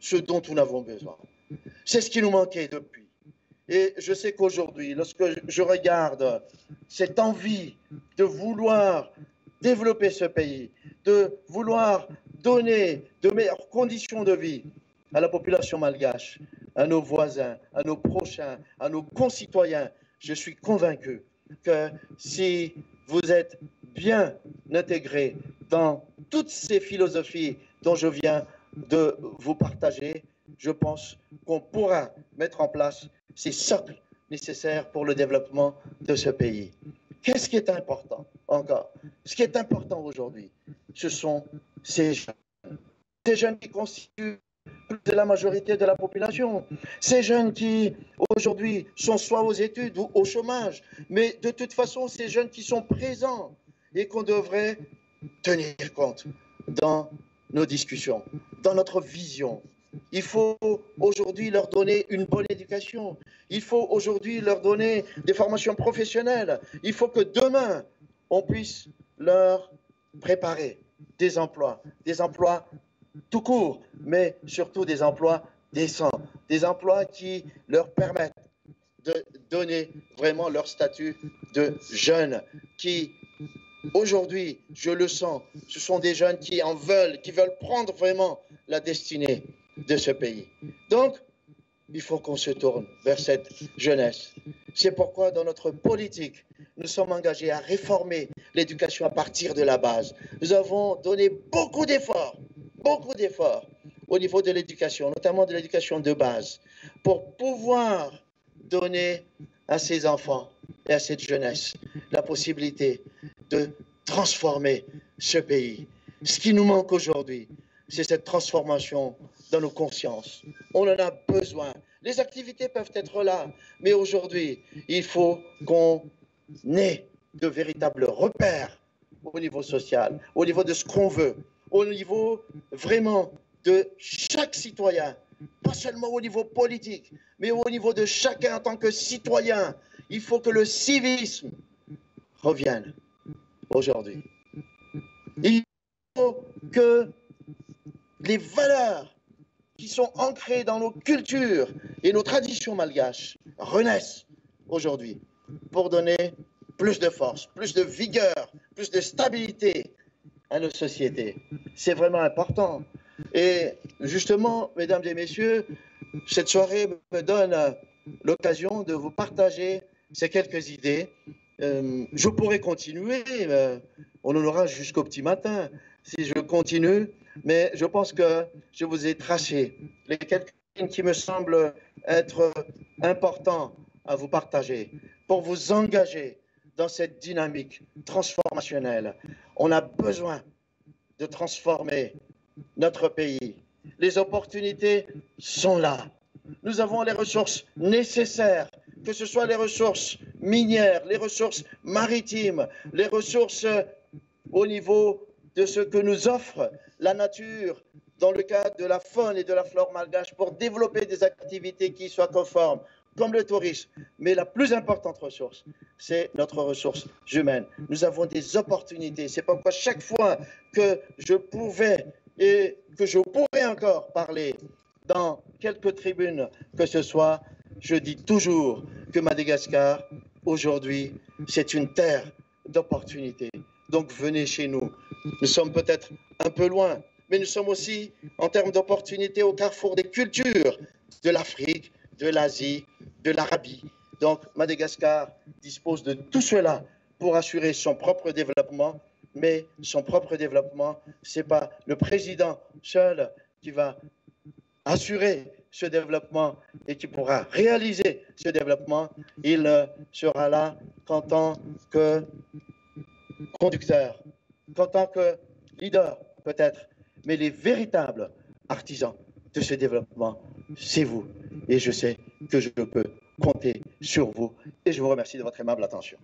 ce dont nous avons besoin. C'est ce qui nous manquait depuis. Et je sais qu'aujourd'hui, lorsque je regarde cette envie de vouloir développer ce pays, de vouloir donner de meilleures conditions de vie à la population malgache, à nos voisins, à nos prochains, à nos concitoyens. Je suis convaincu que si vous êtes bien intégrés dans toutes ces philosophies dont je viens de vous partager, je pense qu'on pourra mettre en place ces socles nécessaires pour le développement de ce pays. Qu'est-ce qui est important encore Ce qui est important aujourd'hui, ce sont ces jeunes. Ces jeunes qui constituent de la majorité de la population. Ces jeunes qui, aujourd'hui, sont soit aux études ou au chômage, mais de toute façon, ces jeunes qui sont présents et qu'on devrait tenir compte dans nos discussions, dans notre vision il faut aujourd'hui leur donner une bonne éducation. Il faut aujourd'hui leur donner des formations professionnelles. Il faut que demain, on puisse leur préparer des emplois, des emplois tout court, mais surtout des emplois décents, des emplois qui leur permettent de donner vraiment leur statut de jeunes qui Aujourd'hui, je le sens, ce sont des jeunes qui en veulent, qui veulent prendre vraiment la destinée de ce pays. Donc, il faut qu'on se tourne vers cette jeunesse. C'est pourquoi dans notre politique, nous sommes engagés à réformer l'éducation à partir de la base. Nous avons donné beaucoup d'efforts, beaucoup d'efforts au niveau de l'éducation, notamment de l'éducation de base, pour pouvoir donner à ces enfants et à cette jeunesse la possibilité de transformer ce pays. Ce qui nous manque aujourd'hui, c'est cette transformation dans nos consciences. On en a besoin. Les activités peuvent être là, mais aujourd'hui, il faut qu'on ait de véritables repères au niveau social, au niveau de ce qu'on veut, au niveau vraiment de chaque citoyen, pas seulement au niveau politique, mais au niveau de chacun en tant que citoyen. Il faut que le civisme revienne aujourd'hui. Il faut que les valeurs qui sont ancrés dans nos cultures et nos traditions malgaches, renaissent aujourd'hui pour donner plus de force, plus de vigueur, plus de stabilité à nos sociétés. C'est vraiment important. Et justement, mesdames et messieurs, cette soirée me donne l'occasion de vous partager ces quelques idées. Euh, je pourrais continuer, euh, on en aura jusqu'au petit matin si je continue, mais je pense que je vous ai tracé les quelques lignes qui me semblent être importantes à vous partager pour vous engager dans cette dynamique transformationnelle. On a besoin de transformer notre pays. Les opportunités sont là. Nous avons les ressources nécessaires, que ce soit les ressources minières, les ressources maritimes, les ressources au niveau de ce que nous offre la nature dans le cadre de la faune et de la flore malgache pour développer des activités qui soient conformes, comme le tourisme. Mais la plus importante ressource, c'est notre ressource humaine. Nous avons des opportunités. C'est pourquoi chaque fois que je pouvais et que je pourrais encore parler dans quelques tribunes que ce soit, je dis toujours que Madagascar, aujourd'hui, c'est une terre d'opportunités. Donc venez chez nous. Nous sommes peut-être un peu loin, mais nous sommes aussi, en termes d'opportunités, au carrefour des cultures de l'Afrique, de l'Asie, de l'Arabie. Donc Madagascar dispose de tout cela pour assurer son propre développement, mais son propre développement, ce n'est pas le président seul qui va assurer ce développement et qui pourra réaliser ce développement. Il euh, sera là qu'en tant que conducteurs, en tant que leader peut-être, mais les véritables artisans de ce développement, c'est vous. Et je sais que je peux compter sur vous et je vous remercie de votre aimable attention.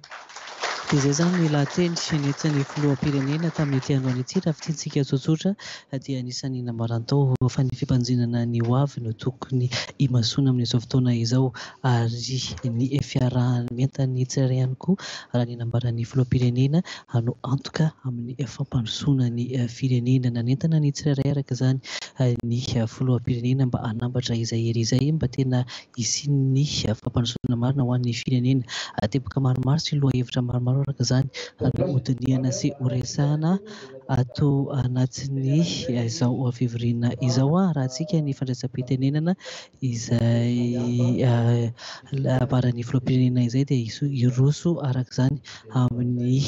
Dia izay izany ny lahateny nentin'ny Filoham-pirenena tamin'ity androany ity. Raha fintintsika tsotsotra dia anisan'ny nambarany tao fa ny fibanjinana ny ho avy no tokony himasoana amin'izao fotoana izao ary ny fiaraha-mientan'ny tsirairay ihany koa raha ny nambaran'ny Filoham-pirenena no antoka amin'ny fampandrosoana ny firenena. Nanentana ny tsirairay araka izany ny Filoham-pirenena mba hanambatra izay hery izay mba tena hisian'ny fampandrosoana marina ho an'ny firenena. Teboka maromaro sy lohahevitra maromaro araka izany no hodinihana sy horesahana ato anatin'ny izao fivoriana izao. Arahantsika ny fandraisam-pitenenana izay ambaran'ny filoham-pirenena izay dia hiroso araka izany amin'ny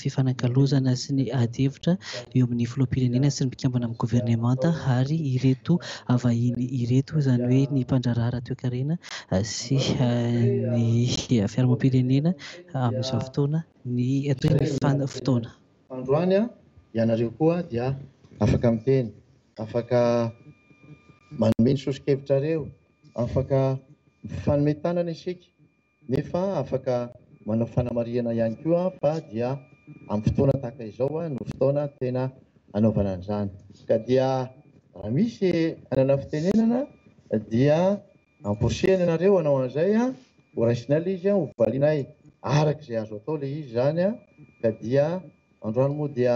fifanakalozana sy ny adihevitra eo amin'ny filoham-pirenena sy ny mpikambana amin'ny governemanta ary ireto vahiny ireto, izany hoe ny mpandraharaha ara-toekarena sy ny fiarahamonim-pirenena amin'izao fotoana, ny toy ny fotoana. Androany, ianareo koa dia afaka miteny, afaka manome ny soso-kevitrareo, afaka mifanome tanana isika. nefa afaka manao fanamarihana ihany koa aho fa dia amin'ny fotoana tahaka izao no fotoana tena hanaovana an'izany. Ka dia raha misy anana fitenenana dia amporisihina ianareo hanao an'izay, horaisina ilay izy, hovalianay araka izay azo atao ilay izy izany. Ka dia androany moa dia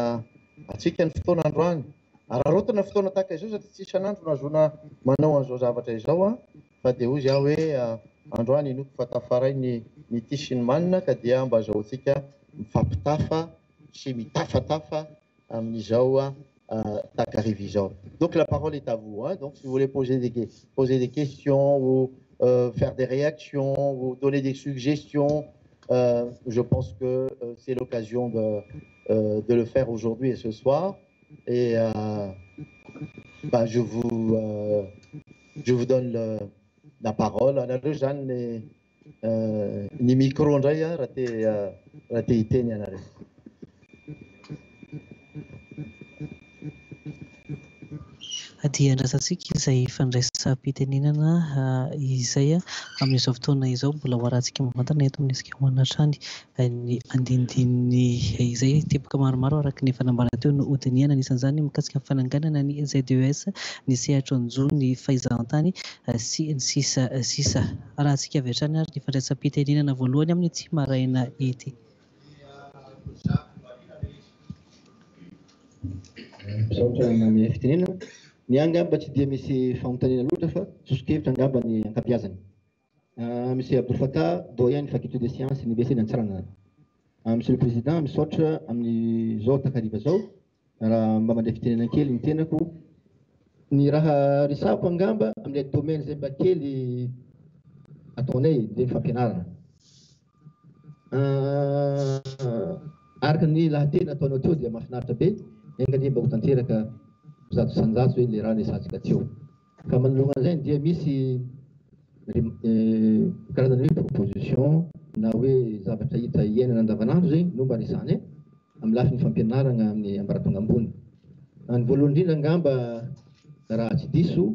hatsiaka ny fotoana androany, araraotina fotoana tahaka izao satria tsy isan'andro no ahazoana manao an'izao zavatra izao. Fa dia hozy aho hoe, Androany inoako fa tafaray ny mitia sy ny manina ka dia mba azahoantsika mifampitafa sy mitafatafa amin'izao takariva izao. Donc la parole est à vous hein, donc si vous voulez poser des poser des questions ou faire des réactions ou donner des suggestions je pense que c'est l'occasion de de le faire aujourd'hui et ce soir et je vous Je vous donne le la parole, anareo izany ny ny micro indray an, raha te raha te hiteny ianareo. Ady iandrasantsika izay fandraisam-pitenenana izay amin'izao fotoana izao mbola ho arahantsika mivantana eto amin'ny Sky One hatrany. Ny andinindininy izay, teboka maromaro araka ny efa nambarana teo no hodinihana, anisan'izany ny mikasika ny fananganana ny ZES, ny sehatry ny zo, ny fahizahan-tany, sy ny sisa sisa. Arahantsika avy hatrany ary ny fandraisam-pitenenana voalohany amin'ity maraina ity. Misaotra nanome fitenenana. Ny ahy angamba tsy dia misy fanontaniana loatra fa soso-kevitra angamba ny ankabeazany. Monsieur Abdul Fattah, Doyen Faculté de Sciences Université d'Antsiranana. Monsieur le Président, misaotra amin'izao takariva zao, raha mba mandray fitenenana kely ny tenako. Ny raha resahako angamba amin'ilay domaine izay mba kely ataonay dia ny fampianarana. araka ny lahateny ataonao teo dia mahafinaritra be, enga anie mba ho tanteraka zato isan-jato ve ilay raha resahantsika teo. Fa manoloana an'izay dia misy karazana hoe proposition na hoe zavatra hita iainana andavanandro zay no mba resahana e, amin'ny lafiny fampianarana amin'ny ambaratonga ambony. Ny voalohany indrindra angamba raha tsy diso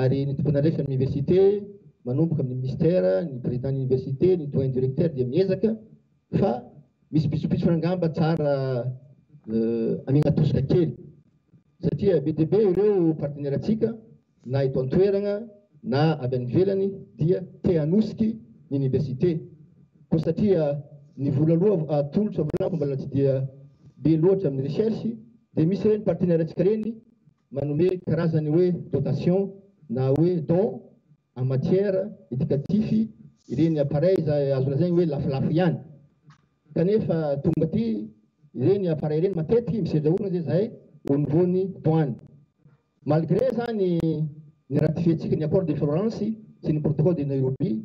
Ary ny tompon'andraikitra amin'ny Université, manomboka amin'ny Ministère, ny Président ny Université, ny Doyen Directeur dia miezaka fa misy pitsopitsony angamba tsara amiagna atosika kely satria be dia be ireo partenaire-ntsika na eto an-toeragna na avy any ivelany dia te hanosiky ny Université koa satria ny vola aloha atolotro amin'ireo namako mbola tsy dia be loatra amin'ny recherche dia misy ireny partenaire-ntsika ireny Manome karazany hoe dotation na hoe don en matière éducative ireny appareils izay azo lazaina hoe lafolafo ihany. Kanefa tonga aty ireny appareils ireny matetika misedra olona dia izay au niveau ny douane. Malgré izany ny ratifier-tsika ny accord de Florence sy ny protocole de Nairobi,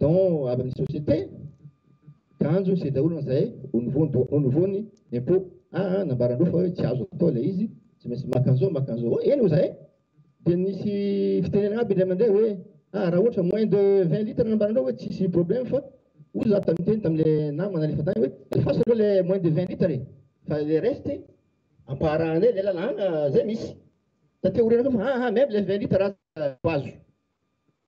Don avy amin'ny société, kanjo sy daholo an'izay au niveau do au niveau ny impôt. Aa nambaran-dreo fa hoe tsy azo atao ilay izy, tsy maintsy maka an'izao maka an'izao. Hoy eny hoy izahay, dia nisy fitenenana aby indray mandeha hoe ah raha ohatra moins de vingt litres nambaran-dreo hoe tsy hisy problème fa hoy izaho tany niteny tamin'ilay namana alefa tany hoe alefaso aloha ilay moins de vingt litres e, fa le reste amparahane ilay lalàna izay misy. Taty aoriana koa fa aa même ilay vingt litres aza ho azo.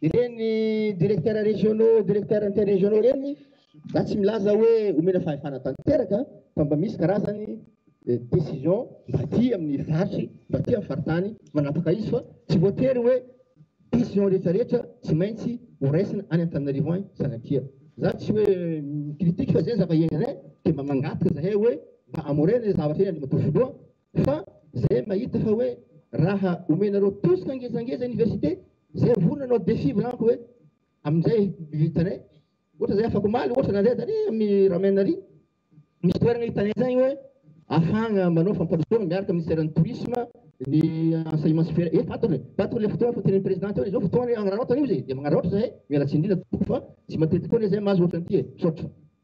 Ireny directeurs régionaux, directeurs interrégionaux ireny za tsy milaza hoe omena fahefana tanteraka fa mba misy karazany décision mba aty amin'ny faritry, mba aty amin'ny faritany manapaka izy fa tsy voatery hoe décision rehetra rehetra tsy maintsy ho raisina any Antananarivo any sanatria. Za tsy hoe mi-critique fa zay zava-iainanay de mba mangataka zahay hoe mba amorena le zavatra iny Andriamatoa Filoha. fa zay aho mahita fa hoe raha omenareo tosika ngezangeza université zay vonona hanao défi volako hoe aminjay hitanay ohatra zay afaka omaly ohatra nandeha tany amin'ny ramen ary misy toerana hitanay zany hoe afahagna manao fampandrosoana miaraka ministère ny tourisme ny enseignement supérieur efa ato le fa ato le fotoana fa tenin'ny président teo le zao fotoana hoe hagnararaotana io zay de magnararaotra zahay miala tsiny indrindra tompoko fa tsy matetika koa anie zay mahazo ohatra an'ity e misaotra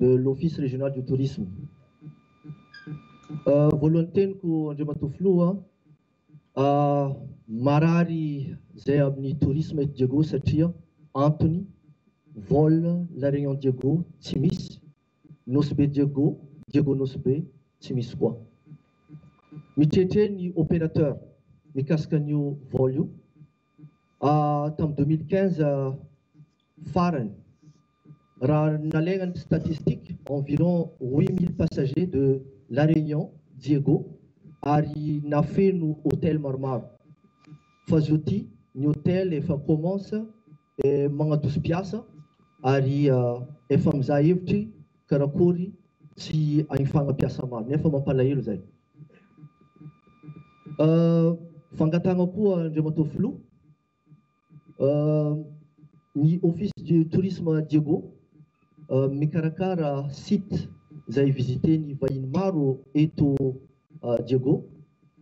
de l'office régional du tourisme. Voalohany teniko Andriamatoa Filoha a, marary zay amin'ny tourisme eto Diego satria antony vol La Réunion Diego tsy misy, Nosy Be Diego, Diego Nosy Be tsy misy koa. Mitretré ny opérateur mikasika an'io vol io. tamin'ny deux mille quinze farany. Raha nalaina ny statistiques, environ huit mille passagers de La Réunion, Diego, ary nafeno hôtel maromaro. Fa zao ty ny hôtel efa commence magnatoso mpiasa ary efa mizaha hevitry Karakory tsy ahifana mpiasa maro nefa mampalahelo zay. Vangatagna koa Andriamatoa Filoha, ny Office du Tourisme Diego mikarakara site zay visiter-ny vahiny maro eto Diego,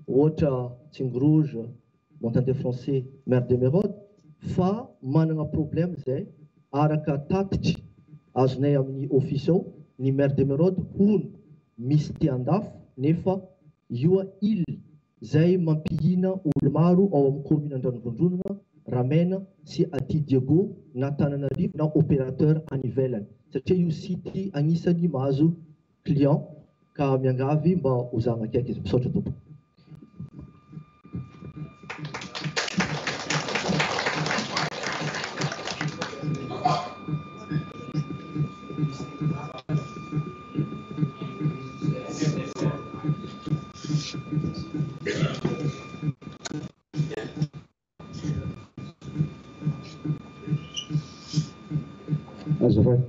ohatra Tsingoroja, Montant de français mère de Merode fa manana problème izay araka tatitra azonay amin'ny office ao ny mère de Merode hono misy te handafo nefa ioa il zay mampihina olo maro ao amin'ny commune Andranovondronana Ramena sy aty Diego na Tananarivo na opérateur any ivelany satria io site anisany mahazo client ka miangavy mba hozahana akaiky izy misaotra tompoko. Azafady.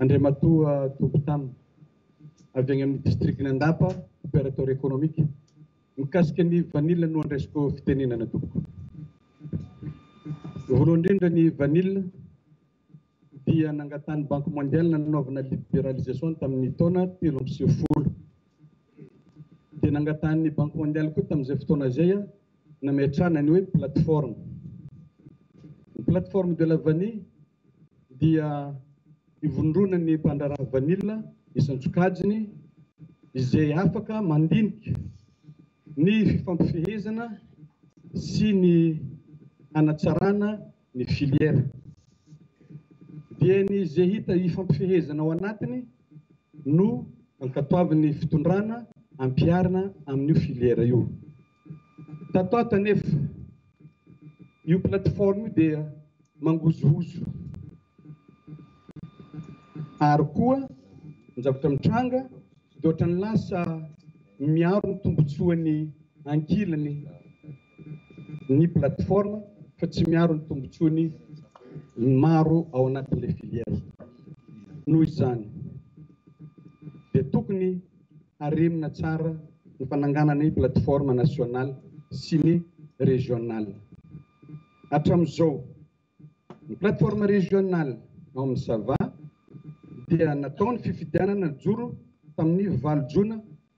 Andriamatoa Toby Tam, avy any amin'ny distrikan'i Andapa, opérateur économique. Mikasika ny vanille no andraisiko fitenenana, Tompoko. Voalohany indrindra, ny vanille dia nangatahan'ny Banque Mondiale nanaovana liberalisation tamin'ny taona telo amby sivifolo. Dia nangatahan'ny Banque Mondiale koa tamin'izay fotoana izay nametrahana ny hoe plateforme. Ny plateforme de la vanille dia ivondrona ny mpandraharaha vanille isan-tsokajiny izay afaka mandinika ny fifampifehezana sy ny hanatsarana ny filiera dia ny ze hita hifampifehezana ao anatiny no ankatoavin'ny fitondrana ampiharina amin'io filiera io. Tato ato anefa io plateforme io dia mangozohozo ary koa ny zavatra mitranga dia ohatran'ny lasa miaro ny tombotsoan'ny ankilany. ny plateforme fa tsy miaro ny tombotsoany ny maro ao anatin'ilay filière. Noho izany, dia tokony haremina tsara ny fananganana ny plateforme nationale sy ny régionale. Hatramin'izao, ny plateforme régionale ao amin'ny Sava dia natao ny fifidianana nijoro tamin'ny valo jona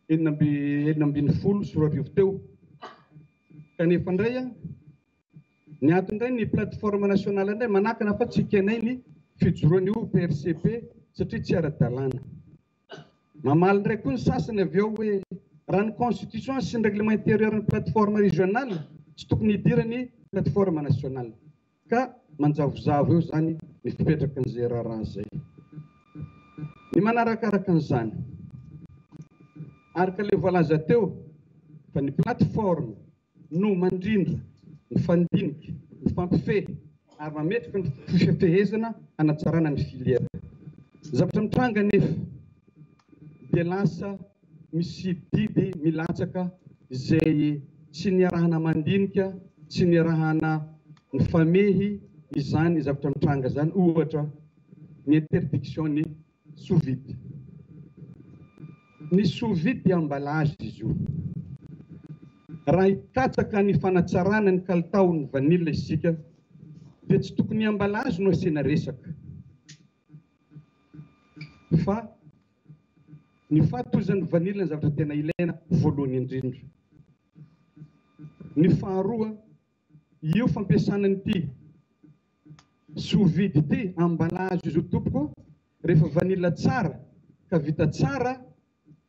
enina amby enina ambin'ny folo sy roa arivo teo. Kanefa indray, ny antony indray ny plateforme nationale indray manakana fa tsy ekenay ny fijoroan'io PRCP satria tsy ara-dalàna. Mamaly indray koa ny sasany avy ao hoe raha ny constitution sy ny règlement intérieur-n'ny plateforme régionale tsy tokony hidiran'ny plateforme nationale. ka manjavozavo eo izany ny fipetrakin'izay raharaha izay. Ny manarakaraka an'izany, araka ilay voalaza teo fa ny plateforme no mandrindra ny fandinika, mifampifehy ary mametraka ny fifehezana hanatsarana ny filière. Ny zavatra mitranga anefa dia lasa Misy didy milatsaka izay tsy niarahana mandinika, tsy niarahana nifamehy izany zavatra nitranga izany, ohatra ny interdiction ny sous vide. Ny sous vide dia emballage izy io. Raha hikatsaka ny fanatsarana ny kalitaon'ny vanille isika dia tsy tokony emballage no asiana resaka. Fa ny fat hoy zany vanila ny zavatra tena ilaina voalohany indrindra. Ny faharoa io fampiasana an'ity sous vide ity ambalahazo izy io tompoko rehefa vanila tsara ka vita tsara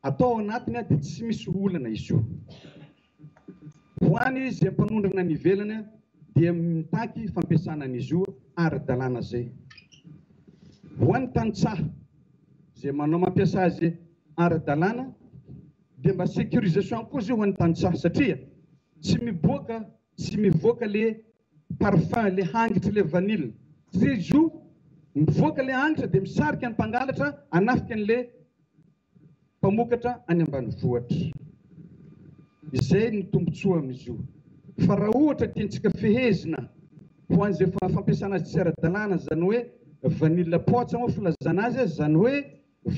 Atao ao anatiny dia tsy misy olana izy io. Ho an izay mpanondrana any ivelany dia mitaky fampiasana an'izy io ara-dalàna izay. Ho an'ny tantsaha izay manao mampiasa azy ara-dalàna dia mba sécurisation koa izy io ho an'ny tantsaha satria tsy miboaka sy mivoaka le Parfum le hangitry le vanille sy jo mivoaka le hangitra de misarika ny mpangalatra hanafika ny le mpamokatra any ambanivohitra izay no tombotsoa amin'izy io fa raha ohatra tiantsika fehezina ho an'izay fampiasana azy tsy ara-dalàna zany hoe vanille pots moa filazana azy zany hoe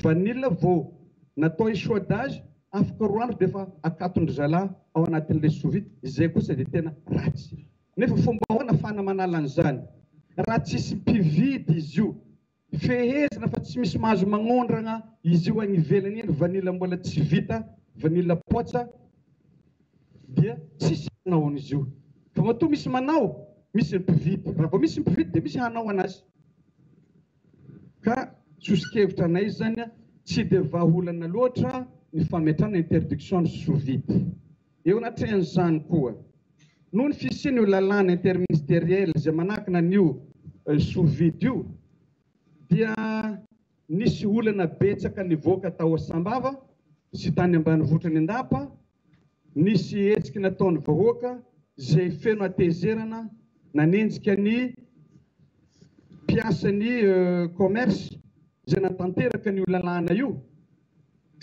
Vanille vo natao essuadage afaka roa andro defa akaton-dry zalahy ao anatin'le sous vide, izay kosa dia tena ratsy. Nefa fomba ahoana fana manala an'izany raha tsisy mpividy izy io? Fehezina fa tsy misy mahazo magnondragna izy io any ivelany any, vanille mbola tsy vita, vanille poitsa dia tsisy hanaon izy io fa matoa misy manao, misy mpividy, raha vao misy mpividy dia misy hanao anazy. Ka soso-kevitra anay izany tsy dia vahaolana loatra ny fametrahana interdiction ny sous vide. Eo anatrehan'izany koa, noho ny fisian'io lalàna interministeriel izay manakina an'io sous vide io dia nisy olana betsaka nivoaka tao Sambava sy tany ambanivohitra any Andapa Nisy hetsiky nataon'ny vahoaka izay feno hatezerana nanenjika ny mpiasan'ny commerce izay nanatanteraka an'io lalàna io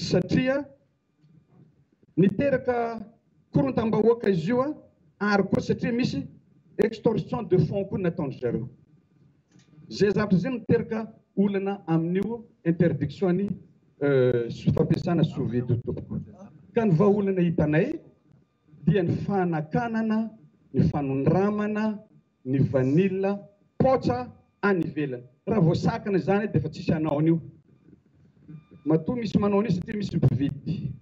satria niteraka korontam-bahoaka izy io ary koa satria misy extorsion de fonds koa nataon-dry zareo. Ze zavatra ze miteraka olana amin'io interdiction ny fampiasana sous vide io tompoko. Ka ny vahaolana hitanay dia ny fanakanana ny fanondramana ny vanille paotsa any ivelany. Raha vao sakana izany dia efa tsisy hanao an'io. Matoa misy manao an'io satria misy mpividy.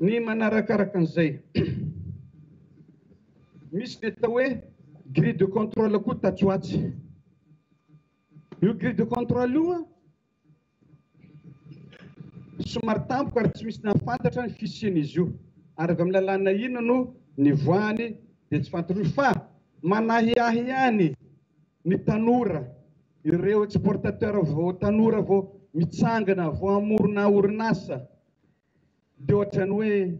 Ny manarakaraka an'izay, misy ny atao hoe grille de contrôle koa tatsy ho atsy. Io grille de contrôle io somary tampoka ary tsy misy nahafantatra ny fisian'izy io, ary avy amin'ny lalàna inona no nivoahany dia tsy fantatro. Fa manahiahy ihany ny tanora, ireo exportateur vao tanora vao mitsangana vao hamorona orinasa dia ohatran'ny hoe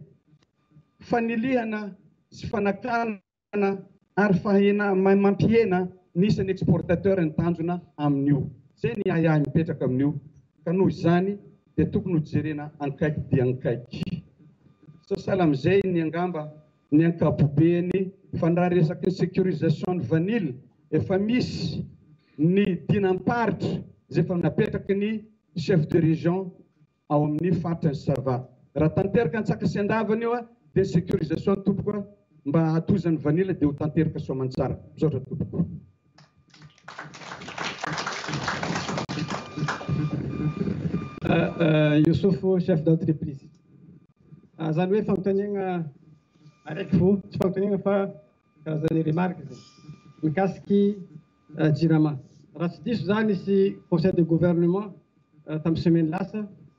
fanilihana sy fanakarana ary fahena mampihena ny isan'ny exportateur ny tanjona amin'io. Izay ny ahiahy mipetraka amin'io ka noho izany dia tokony ho jerena ankaiky dia ankaiky. Sasala amin'izay ny angamba Ny ankapobeny, fa ny raha resaky ny sécurisation ny vanille, efa misy ny dinam-paritra izay efa napetraky ny chef de région ao amin'ny faritra ny sava. Raha tanteraka antsakasiandavana io dia ny sécurisation tompoko a, mba hatohizan'ny vanille dia ho tanteraka soamantsara. Misaotra tompoko. Yosofo chef d'entreprise. Izany hoe fanontaniana araiky voa, tsy fanontaniana fa karazana remarque zay mikasiky jirama. Raha tsy diso za nisy conseil de gouvernement tamin'ny semaine lasa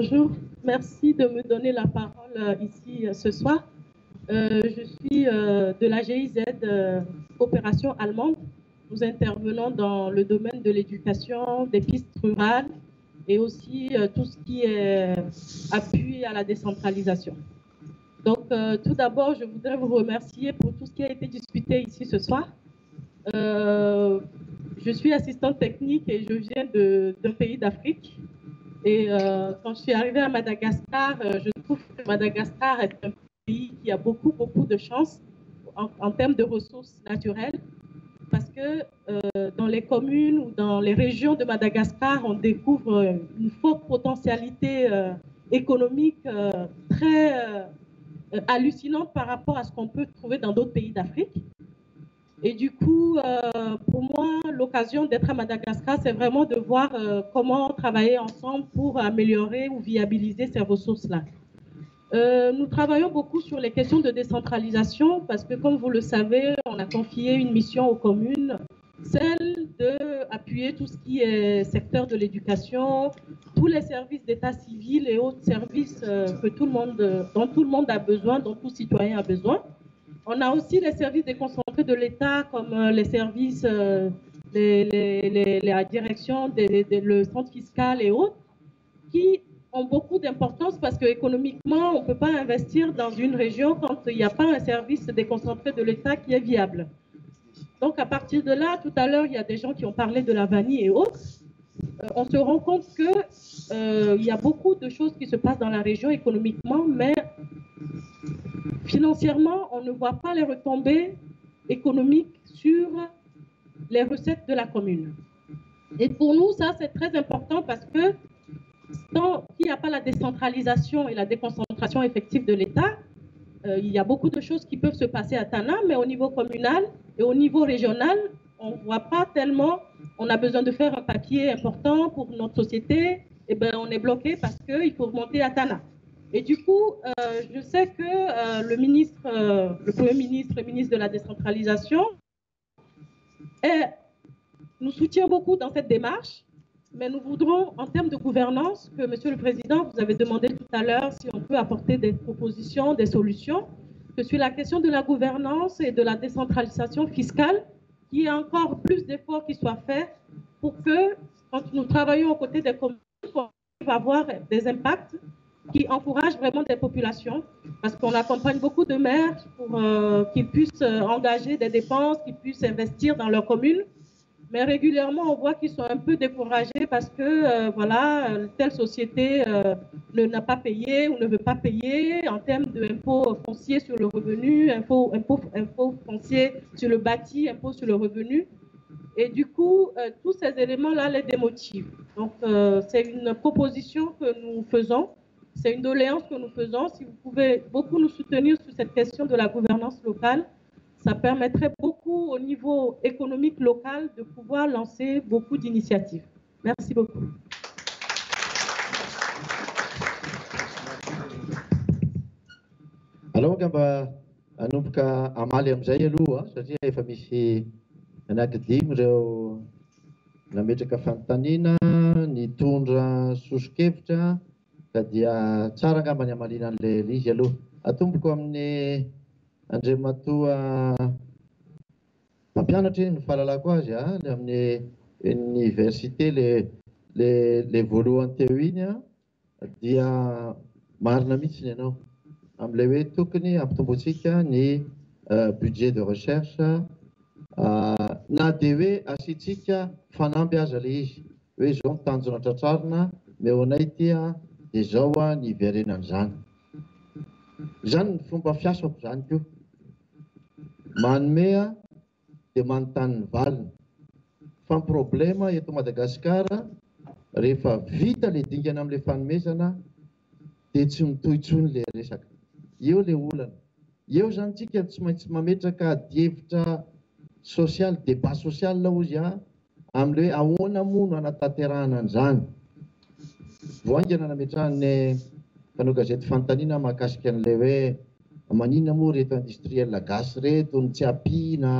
bonjour. Merci de me donner la parole euh, ici euh, ce soir. Euh, je suis de la GIZ Opération Allemande. Nous intervenons dans le domaine de l'éducation, des pistes rurales et aussi tout ce qui est appui à la décentralisation. Donc, tout d'abord, je voudrais vous remercier pour tout ce qui a été discuté ici ce soir. je suis assistante technique et je viens d'un pays d'Afrique. Et euh, quand je suis arrivée à Madagascar, euh, je trouve que Madagascar est un pays qui a beaucoup, beaucoup de chance en, termes de ressources naturelles, parce que euh, dans les communes ou dans les régions de Madagascar, on découvre une forte potentialité économique très hallucinante par rapport à ce qu'on peut trouver dans d'autres pays d'Afrique. Et du coup, euh, pour moi, l'occasion d'être à Madagascar, c'est vraiment de voir euh, comment travailler ensemble pour améliorer ou viabiliser ces ressources-là. Euh, nous travaillons beaucoup sur les questions de décentralisation parce que, comme vous le savez, on a confié une mission aux communes, celle d'appuyer tout ce qui est secteur de l'éducation, tous les services d'état civil et autres services que tout le monde, dont tout le monde a besoin, dont tout citoyen a besoin. On a aussi les services déconcentrés de l'État, comme euh, les services, euh, la direction, le centre fiscal et autres, qui ont beaucoup d'importance parce qu'économiquement, on ne peut pas investir dans une région quand il n'y a pas un service déconcentré de l'État qui est viable. Donc à partir de là, tout à l'heure, il y a des gens qui ont parlé de la vanille et autres. Euh, on se rend compte qu'il y a beaucoup de choses qui se passent dans la région économiquement, mais Financièrement, on ne voit pas les retombées économiques sur les recettes de la commune. Et pour nous, ça, c'est très important parce que tant qu'il n'y a pas la décentralisation et la déconcentration effective de l'État, euh, il y a beaucoup de choses qui peuvent se passer à Tana, mais au niveau communal et au niveau régional, on ne voit pas tellement, on a besoin de faire un papier important pour notre société, et bien on est bloqué parce qu'il faut remonter à Tana. Et du coup, euh, je sais que euh, le ministre, euh, le Premier ministre, le ministre de la décentralisation, nous soutient beaucoup dans cette démarche, mais nous voudrons, en termes de gouvernance, que Monsieur le Président, vous avez demandé tout à l'heure si on peut apporter des propositions, des solutions, que sur la question de la gouvernance et de la décentralisation fiscale, qu'il y ait encore plus d'efforts qui soient faits pour que, quand nous travaillons aux côtés des communes, on va avoir des impacts qui encourage vraiment des populations, parce qu'on accompagne beaucoup de maires pour euh, qu'ils puissent euh, engager des dépenses, qu'ils puissent investir dans leur commune. Mais régulièrement, on voit qu'ils sont un peu découragés parce que, euh, voilà, telle société ne n'a pas payé ou ne veut pas payer en termes d'impôts fonciers sur le revenu, impôts impôt, impôt fonciers sur le bâti, impôts sur le revenu. Et du coup, tous ces éléments-là les démotivent. Donc, c'est une proposition que nous faisons c'est une doléance que nous faisons. Si vous pouvez beaucoup nous soutenir sur cette question de la gouvernance locale, ça permettrait beaucoup au niveau économique local de pouvoir lancer beaucoup d'initiatives. Merci beaucoup. Alao angamba hanomboka hamaly amin'izay aloha satria efa misy anankidimy ireo nametraka fanontaniana, nitondra soso-kevitra ka dia tsara angamba ny hamaliana an'ilay izy aloha. Atomboko amin'i Andriamatoa Mpampianatra iny ny fahalalako azy a, le amin'ny université le le le voalohany teo iny a, dia marina mihitsy ny anao amin'ilay hoe tokony hampitombointsika ny budget de recherche na dia hoe asiantsika fanamby aza le izy hoe zao ny tanjona tratrarina, omeo anay ity a, de zao a ny hiverenan'izany. Zany ny fomba fiasako zany ko. Manome dia manontany ny valiny. Fa ny problema eto Madagascar rehefa vita le dingana amle fanomezana dia tsy mitohy tsony le resaka. Eo le olana. Eo zany tsika tsy maintsy mametraka adihevitra social, debat social ozy a, Amin'ireny, ahoana moa no hanatanterahana an'izany? Vao haingana nametrahan'ny mpanao gazety fanontaniana mahakasika an'ilay hoe maninona moa ireto industriels gasy ireto no tsy ampiana,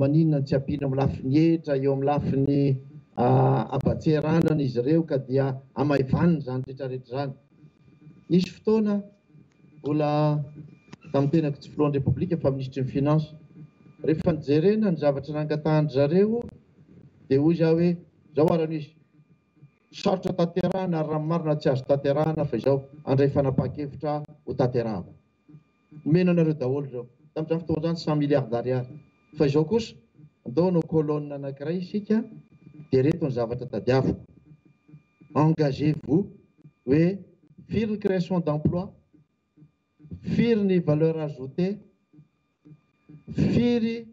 maninona no tsy ampiana amin'ny lafiny hetra, eo amin'ny lafiny haban-tseranana izy ireo ka dia hamaivanina izany retraretra izany? Nisy fotoana Mbola tamin'ny tenako tsy filohan'ny Repoblika fa minisitry ny Finances. Rehefa nijerena ny zavatra nangatahan-dry zareo dia hoy zah hoe izao ary no izy, sarotra tanterahina ary raha marina tsy azo tanterahina fa izao, handray fanapahan-kevitra hotanterahako. Omena anareo daholo ireo. Tamin'izany fotoana izany cent milliards d'ariary. Fa izao kosa, andao hanao colonne anankiray isika dia ireto ny zavatra tadiaviko. engagez vous hoe firy ny création d'emploi, firy ny valeur ajoutée, firy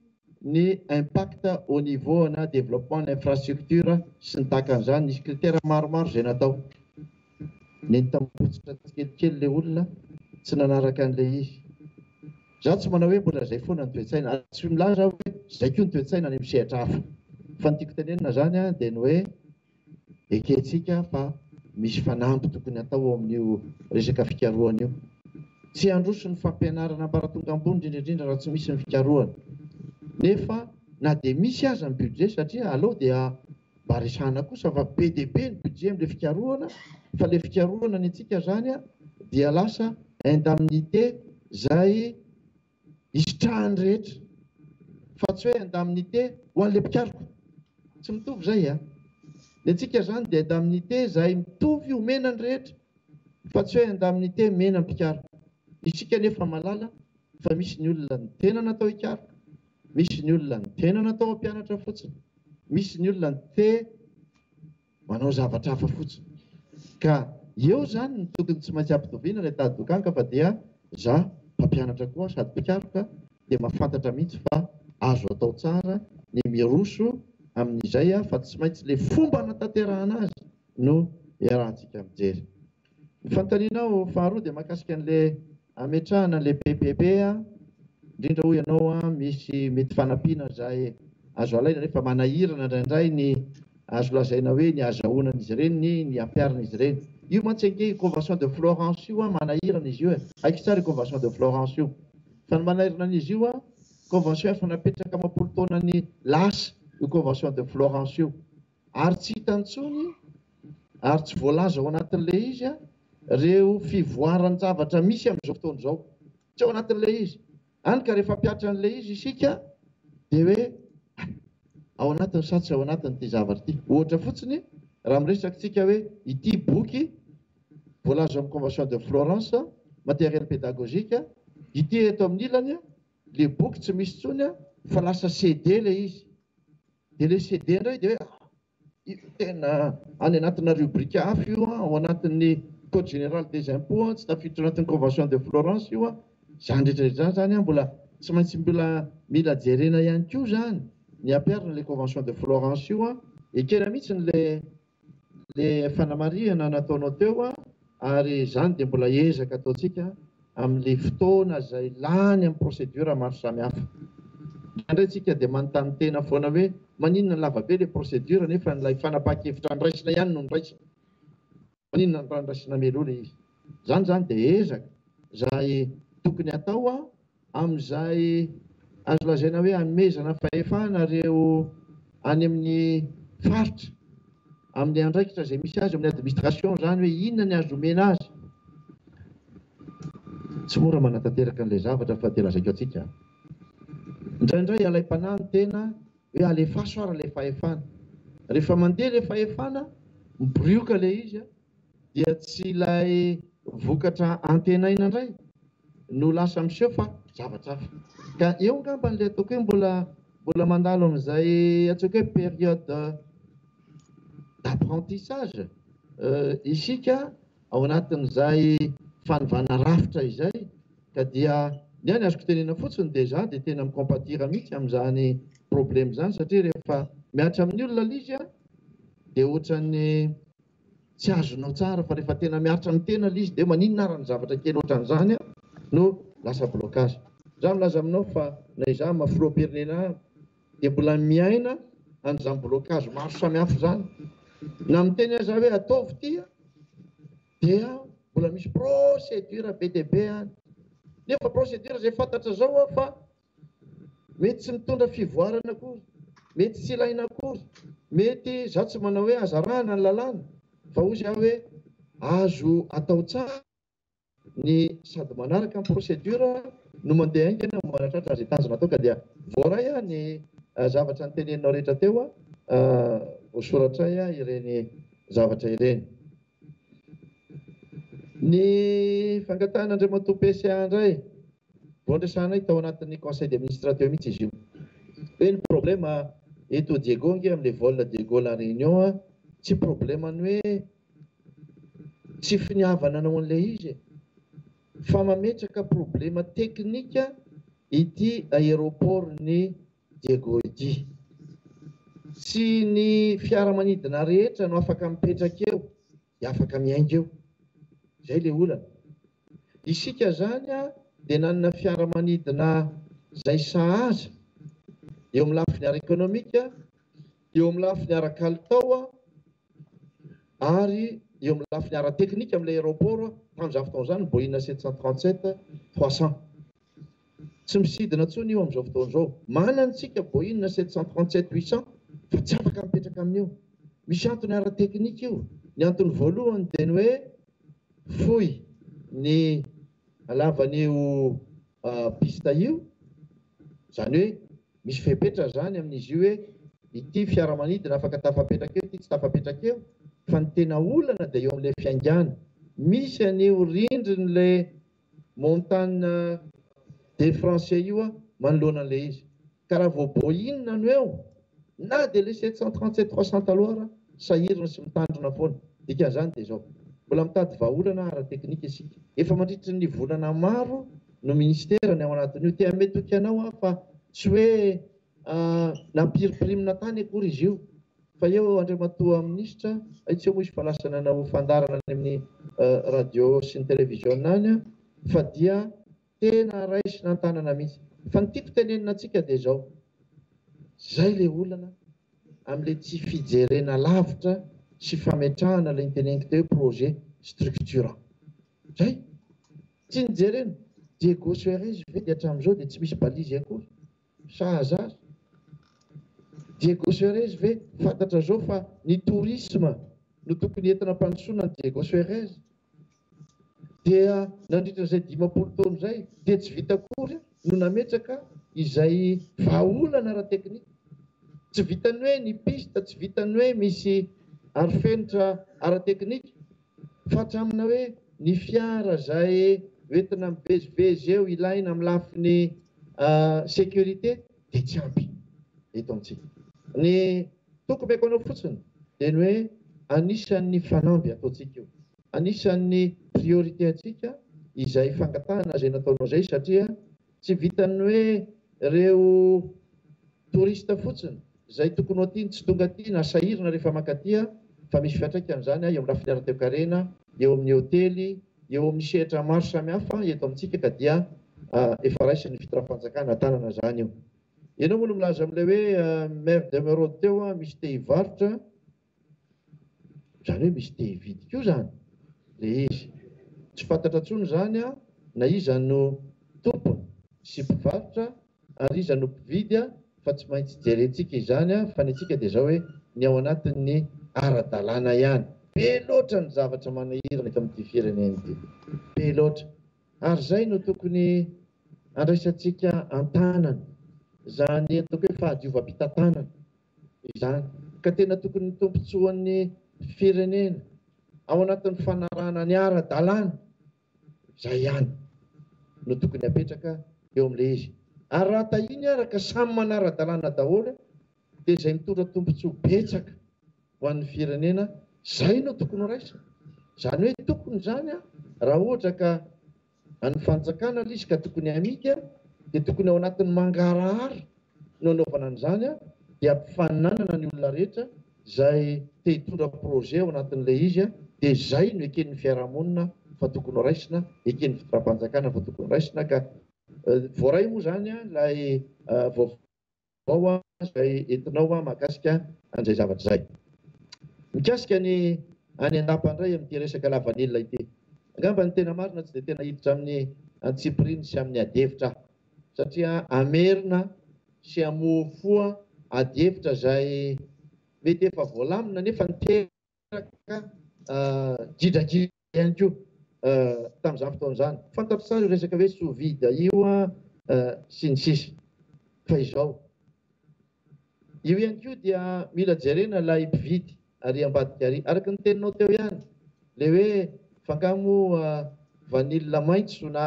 ny impact au niveau ana développement ny infrastructure sy ny tahaka an'izany. Nisy critère maromaro izay natao. Nentim-pototra tsikelikely ilay olona, tsy nanaraka an'ilay izy. Izaho tsy manao hoe mbola izay foana ny toe-tsaina, ary tsy milaza aho hoe izay koa ny toe-tsaina any amin'ny sehatra hafa. Fa ny tiako tenenina izany dia ny hoe, ekentsika fa misy fanamby tokony atao ao amin'io resaka fikarohana io. Tsy handroso ny fampianarana ambaratonga ambony indrindra indrindra raha tsy misy ny fikarohana. Nefa na dia misy aza ny budget satria aleo dia mba resahana kosa fa be dia be ny budget amin'ilay fikarohana fa ilay fikarohana ny antsika izany dia lasa indemnité izay hisitrahan'ny rehetra fa tsy hoe indemnité ho an'ilay mpikaroka. Tsy mitovy izay a! Ny antsika izany dia indemnité izay mitovy omena ny rehetra fa tsy hoe indemnité omena ny mpikaroka. Isika anefa mahalala fa misy ny olona ny tena natao hikaroka, misy ny olona ny tena natao hampianatra fotsiny, misy ny olona ny te Manao zavatra hafa fotsiny. Ka eo izany ny tokony tsy maintsy hampitoviana ilay tady dokanka fa dia za mpampianatra koa sady mpikaroka dia mahafantatra mihitsy fa azo atao tsara ny miroso amin'izay fa tsy maintsy le fomba anatanterahana azy no iarahantsika mijery. Fanontanianao faharoa dia mahakasika an'ilay hametrahana an'ilay PPP indrindra hoy ianao misy mety fanampiana izay azo alaina nefa manahirana indraindray ny azo lazaina hoe ny hazahoana an'izy ireny ny hampiharina izy ireny. Io mantsy ange io convention de Florence io manahirana izy io e! Haiko tsara io convention de Florence io. Fa ny manahirana an'izy io convention efa napetraka amam-polo taona ny lasa io convention de Florence io. ary tsy hita intsony ary tsy voalaza ao anatin'ilay izy ireo fivoaran'ny zavatra misy amin'izao fotoana izao, tsy ao anatin'ilay izy, hany ka rehefa mpihatra an'ilay izy isika dia hoe ao anatiny sa tsy ao anatiny ity zavatra ity, ohatra fotsiny raha miresaka isika hoe ity boky voalaza amin'ny convention de Florence matériel pédagogique ity eto amin'ny ilany le boky tsy misy intsony fa lasa CD ilay izy. Dia ilay CD indray dia hoe ah, io tena any anatina rubrique hafa io an, ao anatin'ny Code général des impôts an, tsy tafiditra ao anatin'ny Convention de Florence io an, izany rehetra rehetra izany izany an, mbola tsy maintsy mbola mila jerena ihany koa izany, ny hampiharina ilay Convention de Florence io an, ekena mihitsy ilay le fanamarihana nataonao teo ary izany dia mbola ezaka ataontsika amin'le fotoana izay lany amin'ny procédure maro samihafa. Indraindray tsika dia manontany tena foana hoe maninona lava be le procédure nefa ilay fanapahan-kevitra andraisina ihany no nraisina? Maninona no andraisina melolea izy? Izany izany dia ezaka izay tokony hatao amin'izay azo lazaina hoe hanomezana fahefana ireo any amin'ny faritra amin'ny andraikitra izay misy azy eo amin'ny administration izany hoe inona ny azo omena azy. Tsy mora manatanteraka an'ilay zavatra fa dia lazaiko antsika indraindray alaim-panahy ny tena hoe alefaso ary ilay fahefana. Rehefa mandeha ilay fahefana, mibirioka ilay izy an! dia tsy ilay vokatra antenaina indray no lasa miseho fa zavatra hafa. Ka eo angamba ilay ataoko hoe mbola mbola mandalo amin'izay antsoiko hoe période d'apprentissage isika ao anatin'izay fanovana rafitra izay ka dia ny ahy ny azoko tenena fotsiny dia za dia tena mi-compatir mihitsy amin'izany problème izany satria rehefa mihatra amin'ny olona ilay izy dia ohatran'ny Tsy azonao tsara fa rehefa tena miaritra ny tena le izy de maninona ara ny zavatra kely otran'izany no lasa blocage. Za milaza aminao fa na izaho mah filoham-pirenena ary de mbola miaina an'izany blocage maro samihafa izany. Na miteny aza hoe ataovy ity an dia mbola misy procédure be dia be any. Nefa procédure izay fantatra zao an fa Mety tsy mitondra fivoarana akory, mety tsy ilaina akory, mety izaho tsy manao hoe aza arahana ny lalàna fa hoy aho hoe azo atao tsara ny sady manaraka ny procédure no mandeha haingana no manatratra izay tanjona atao ka dia voaray ny zavatra noteneninao rehetra teo, voasoratray ireny zavatra ireny. Ny fangatahan'Andriamatoa PCA indray, vao niresahanay tao anatin'ny conseil des ministres teo mihitsy izy io. Hoe ny problème eto Diego ange amin'ilay vol Diego La Réunion tsy problème-n'ny hoe tsy finiavana anao an'ilay izy e! Fa mametraka problème technique ity aéroport-n'i Diego ity. Tsy ny fiaramanidina rehetra no afaka mipetraka eo dia afaka miainga eo. Izay ilay olana. Isika izany dia nanana fiaramanidina izay sahaza eo amin'ny lafiny ara-ekonomika, eo amin'ny lafiny ara-kalitao ary eo amin'ny lafiny ara-teknika amin'ilay aéroport tamin'izany fotoana izany, Boeing sept cent trente-sept, trois cents. Tsy misidina intsony io amin'izao fotoana izao. Manana isika Boeing sept cent trente sept huit cent fa tsy afaka mipetraka amin'io. Misy antony ara-teknika io. Ny antony voalohany dia ny hoe fohy ny halavan'io piste io, izany hoe misy fepetra izany amin'izy io hoe ity fiaramanidina afaka tafapetraka eo, ity tsy tafapetraka eo. Fa ny tena olana dia eo amin'ilay fiaingàna. Misy an'io rindrin'ilay Montagne des Français io manoloana an'ilay izy. Ka raha vao boin no eo, na dia ilay sept cent trente-sept trois cent taloha ara, sahirana sy mitandrina foana. Dikan'izany dia izao, mbola mitady vahaolana ara-teknika isika. Efa mandritry ny volana maro no minisitera ny ao anatin'io. Te hanome toky anao aho fa tsy hoe nampiripirimina tany akory izy io, Fa eo Andriamatoa Minisitra ay tsy eo moa izy fa lasa nanao fandaharana any amin'ny radio sy ny television any an, fa dia tena raisina an-tanana mihitsy. Fa ny tiako tenenina antsika dia izao, izay ilay olana amin'ilay tsy fijerena lavitra sy fametrahana ilay niteneniko teo hoe projet structurant. Izay. Tsy nijerena. Diego Suarez ve dia hatramin'izao dia tsy misy balizy akory? Shahazad, Diego Suarez ve fantatra zao fa ny tourisme no tokony entina ampandrosoana an'i Diego Suarez? Dia nandritra izay dimampolo taona izay dia tsy vita akory no nametraka izay vahaolana ara-teknika. Tsy vitan'ny hoe ny piste tsy vitan'ny hoe misy arofenitra ara-teknika Fa tsy amina hoe ny fiara izay hoentina mivezivezy eo ilaina amin'ny lafiny sécurité dia tsy ampy eto amintsika. Ny toko omeko anao fotsiny dia ny hoe anisan'ny fanamby ataontsika io, anisan'ny priorité antsika izay fangatahana izay nataonao izay satria Tsy vitan'ny hoe ireo touristes fotsiny, izay tokony ho aty no tsy tonga aty na sahirana rehefa maka aty fa misy fiantraikany izany eo amin'ny lafiny ara-toekarena, eo amin'ny hotely, eo amin'ny sehatra maro samihafa eto amintsika ka dia efa raisin'ny fitondram-panjakana an-tanana izany io. Ianao moa no milaza amin'ilay hoe Maire Demerode teo misy te hivarotra. Zany hoe misy te hividy koa zany le izy. Tsy fantatra tsony zany na iza no tompony sy mpivarotra ary iza no mpividy fa tsy maintsy jerentsika izany fa ny antsika dia zao hoe ny ao anatin'ny ara-dalàna ihany. Be loatra ny zavatra manahirana eto amin'ity firenena ity. Be loatra. Ary zay no tokony andraisantsika an-tanana. Zany entiko hoe fahadiovam-pitantanana. izany ka tena tokony ny tombotsoan'ny firenena ao anatin'ny fanarahana ny ara-dalàna izay ihany no tokony hapetraka eo amin'ilay izy ary raha tahiany ary ka samy manara-dalàna daholo dia izay mitondra tombotsoa betsaka ho an'ny firenena izay no tokony ho raisina izany hoe tokony izany raha ohatra ka Any fanjakana aloha izy ka tokony hamika dia tokony ao anatin'ny mangarahara no anaovana an'izany an, dia ampifaninanana ny olona rehetra izay te hitondra projet ao anatin'ilay izy an, dia izay no eken'ny fiarahamonina fa tokony ho raisina, eken'ny fitondram-panjakana fa tokony ho raisina ka voaray moa izany an ilay vaovao. Vao aho izay entinao an mahakasika an'izay zavatra izay. Mikasika ny any an-dampandray amin'ity resaka lavanila ity. Angamba ny tena marina tsy dia tena hiditra amin'ny antsipiriany sy amin'ny adihevitra aho. Satria hamerina sy hamohafoha adihevitra izay mety efa voalamina nefa niteraka gidragidra. ihany koa tamin'izany fotoana izany. Fantatro tsara io resaka hoe sous vide io sy ny sisa fa izao. Io ihany koa dia mila jerena ilay mpividy ary ambadika ary araka ny teninao teo ihany le hoe fa nga moa vanille maitso na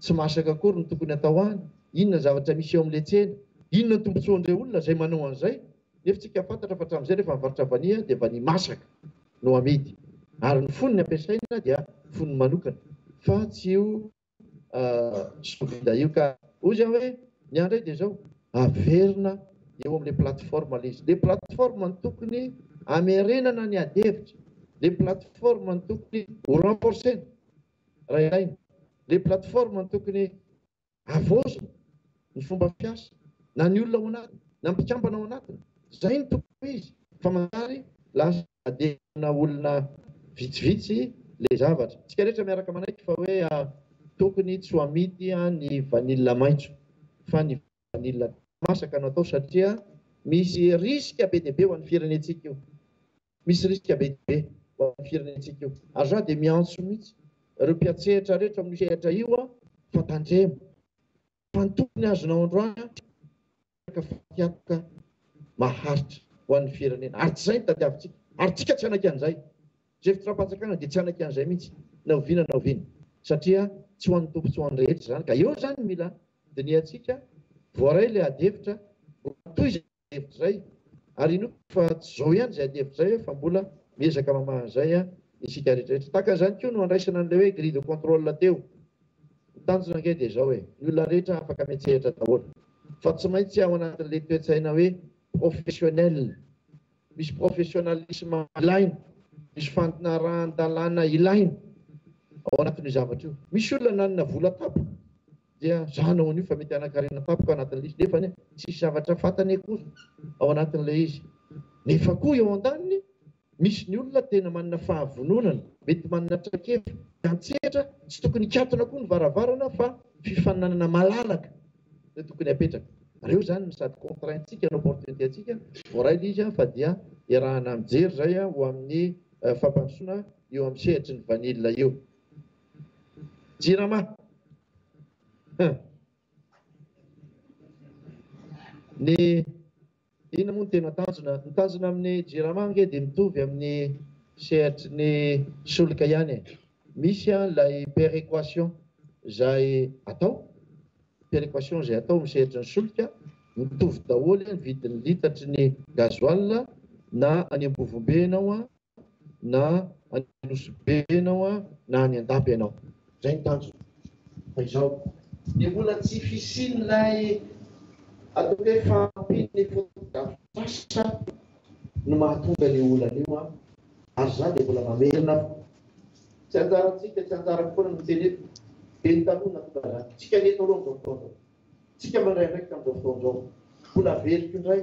tsy masaka akory no tokony atao any, inona ny zavatra misy eo amin'ilay tsena, inona ny tombotsoan'ireo olona izay manao an'izay? Nefa tsika fantatra fa hatramin'izay rehefa mivarotra vania dia vania masaka no amidy ary ny fonony ampiasaina dia fonony manokana fa tsy io sous vide io ka hozy aho hoe ny ahy indray dia izao averina eo amin'ilay plateforme ilay izy. Ilay plateforme no tokony hamerenana ny adihevitra, ilay plateforme no tokony ho renforcer-na raha ilaina, ilay plateforme no tokony Havaozina ny fomba fiasa na ny olona ao anatiny na ny mpikambana ao anatiny. Izay no tokony ho izy fa manjary lasa adihevana olona vitsivitsy le zavatra. Tsika rehetra miaraka manaiky fa hoe tokony tsy ho amidy ny vanille maitso fa ny vanille masaka no atao satria misy risque be dia be ho an'ny firenentsika io. Misy risque be dia be ho an'ny firenentsika io. Ary za dia miantso mihitsy ireo mpiantsehatra rehetra amin'io sehatra io aho fa tandremo fa ny tokony azonao androany an teraka fatiantoka maharitra ho an'ny firenena. Ary tsy izay ny tadiavintsika. Ary tsika tsy hanaiky an'izay. Izay fitondram-panjakana dia tsy hanaiky an'izay mihitsy na oviana na oviana. Satria tsy ho an'ny Tompo tsy ho an'ny rehetra izany ka eo izany ny mila dinihantsika. Voaray ilay adihevitra. Mbola toy izay. hevitra izay ary inoako fa tsy zao ihany izay adihevitra izay hoe fa mbola miezaka mamaha an'izay isika rehetrarehetra. Tahaka izany koa no handraisana an'ilay hoe grille de contrôle teo. Ny tanjona ange dia izao e, ny olona rehetra afaka metsehatra daholo fa tsy maintsy ao anatin'ilay toe-tsaina hoe professionnel, misy professionnalisme ilaina, misy fandraharahan-dalàna ilaina ao anatin'io zavatra io. Misy olona nanana vola tampoka dia zana an'io fa mety hanakarena tampoka anatin'ilay izy nefa anie tsisy zavatra fantany akory ao anatin'ilay izy nefa koa eo andaniny misy ny olona tena manana fahavononana mety manana traikefa antsehatra tsy tokony hikatona koa ny varavarana fa fifaninanana malalaka no tokony hapetraka reo zany ny sady contraintsika no opportunité ntsika voaray lay izy an fa dia iarahana mijery zay an ho amin'ny fampandrosoana eo amin'ny sehatry ny vanila io Jirama. Huh. Ny inona moa ny tena tanjona? Ny tanjona amin'ny Jirama ange dia mitovy amin'ny sehatry ny solika ihany e. Misy ilay péréquation izay atao, péréquation izay atao amin'ny sehatry ny solika, mitovy daholo ny vidin'ny litatry ny gasoil na any Ambovombe ianao, na any Nosy Be ianao na any Andapa ianao. Izay ny tanjona. Fa izao. Dia mbola tsy fisian'ilay ataoko hoe fahampian'ny fotodrafitrasa no mahatonga an'io olana io an! Ary izaho dia mbola mamerina aho fa tsy anjarantsika, tsy anjarako foana ny miteny eto. Dia ny taloha na tonga lany. Tsika ny eto aloha amin'izao fotoana izao. Tsika mandray andraikitra amin'izao fotoana izao. Mbola averiko indray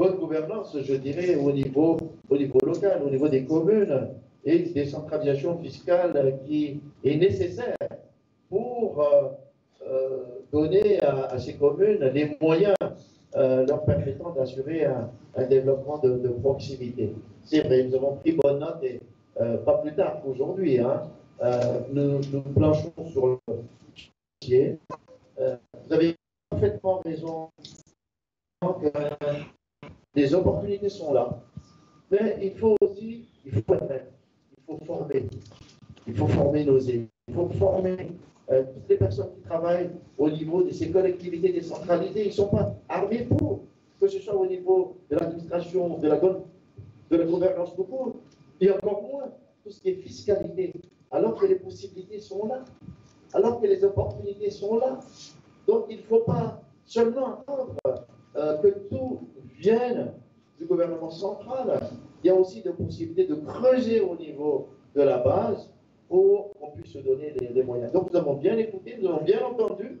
bonne gouvernance, je dirais, au niveau, au niveau local, au niveau des communes et des centralisations fiscales qui est nécessaire pour euh, euh, donner à, ces communes les moyens euh, leur permettant d'assurer un, développement de, proximité. C'est vrai, nous avons pris bonne note et pas plus tard qu'aujourd'hui. Hein, nous, nous planchons sur le dossier. vous avez parfaitement raison les opportunités sont là. Mais il faut aussi, il faut il faut former. Il faut former nos élus. Il faut former euh, toutes les personnes qui travaillent au niveau de ces collectivités décentralisées. Ils ne sont pas armés pour, que ce soit au niveau de l'administration, de la, de la gouvernance et encore moins tout ce qui est fiscalité. Alors que les possibilités sont là. Alors que les opportunités sont là. Donc il ne faut pas seulement attendre euh, que tout viennent du gouvernement central, il y a aussi des possibilités de creuser au niveau de la base pour qu'on puisse se donner des, moyens. Donc nous avons bien écouté, nous avons bien entendu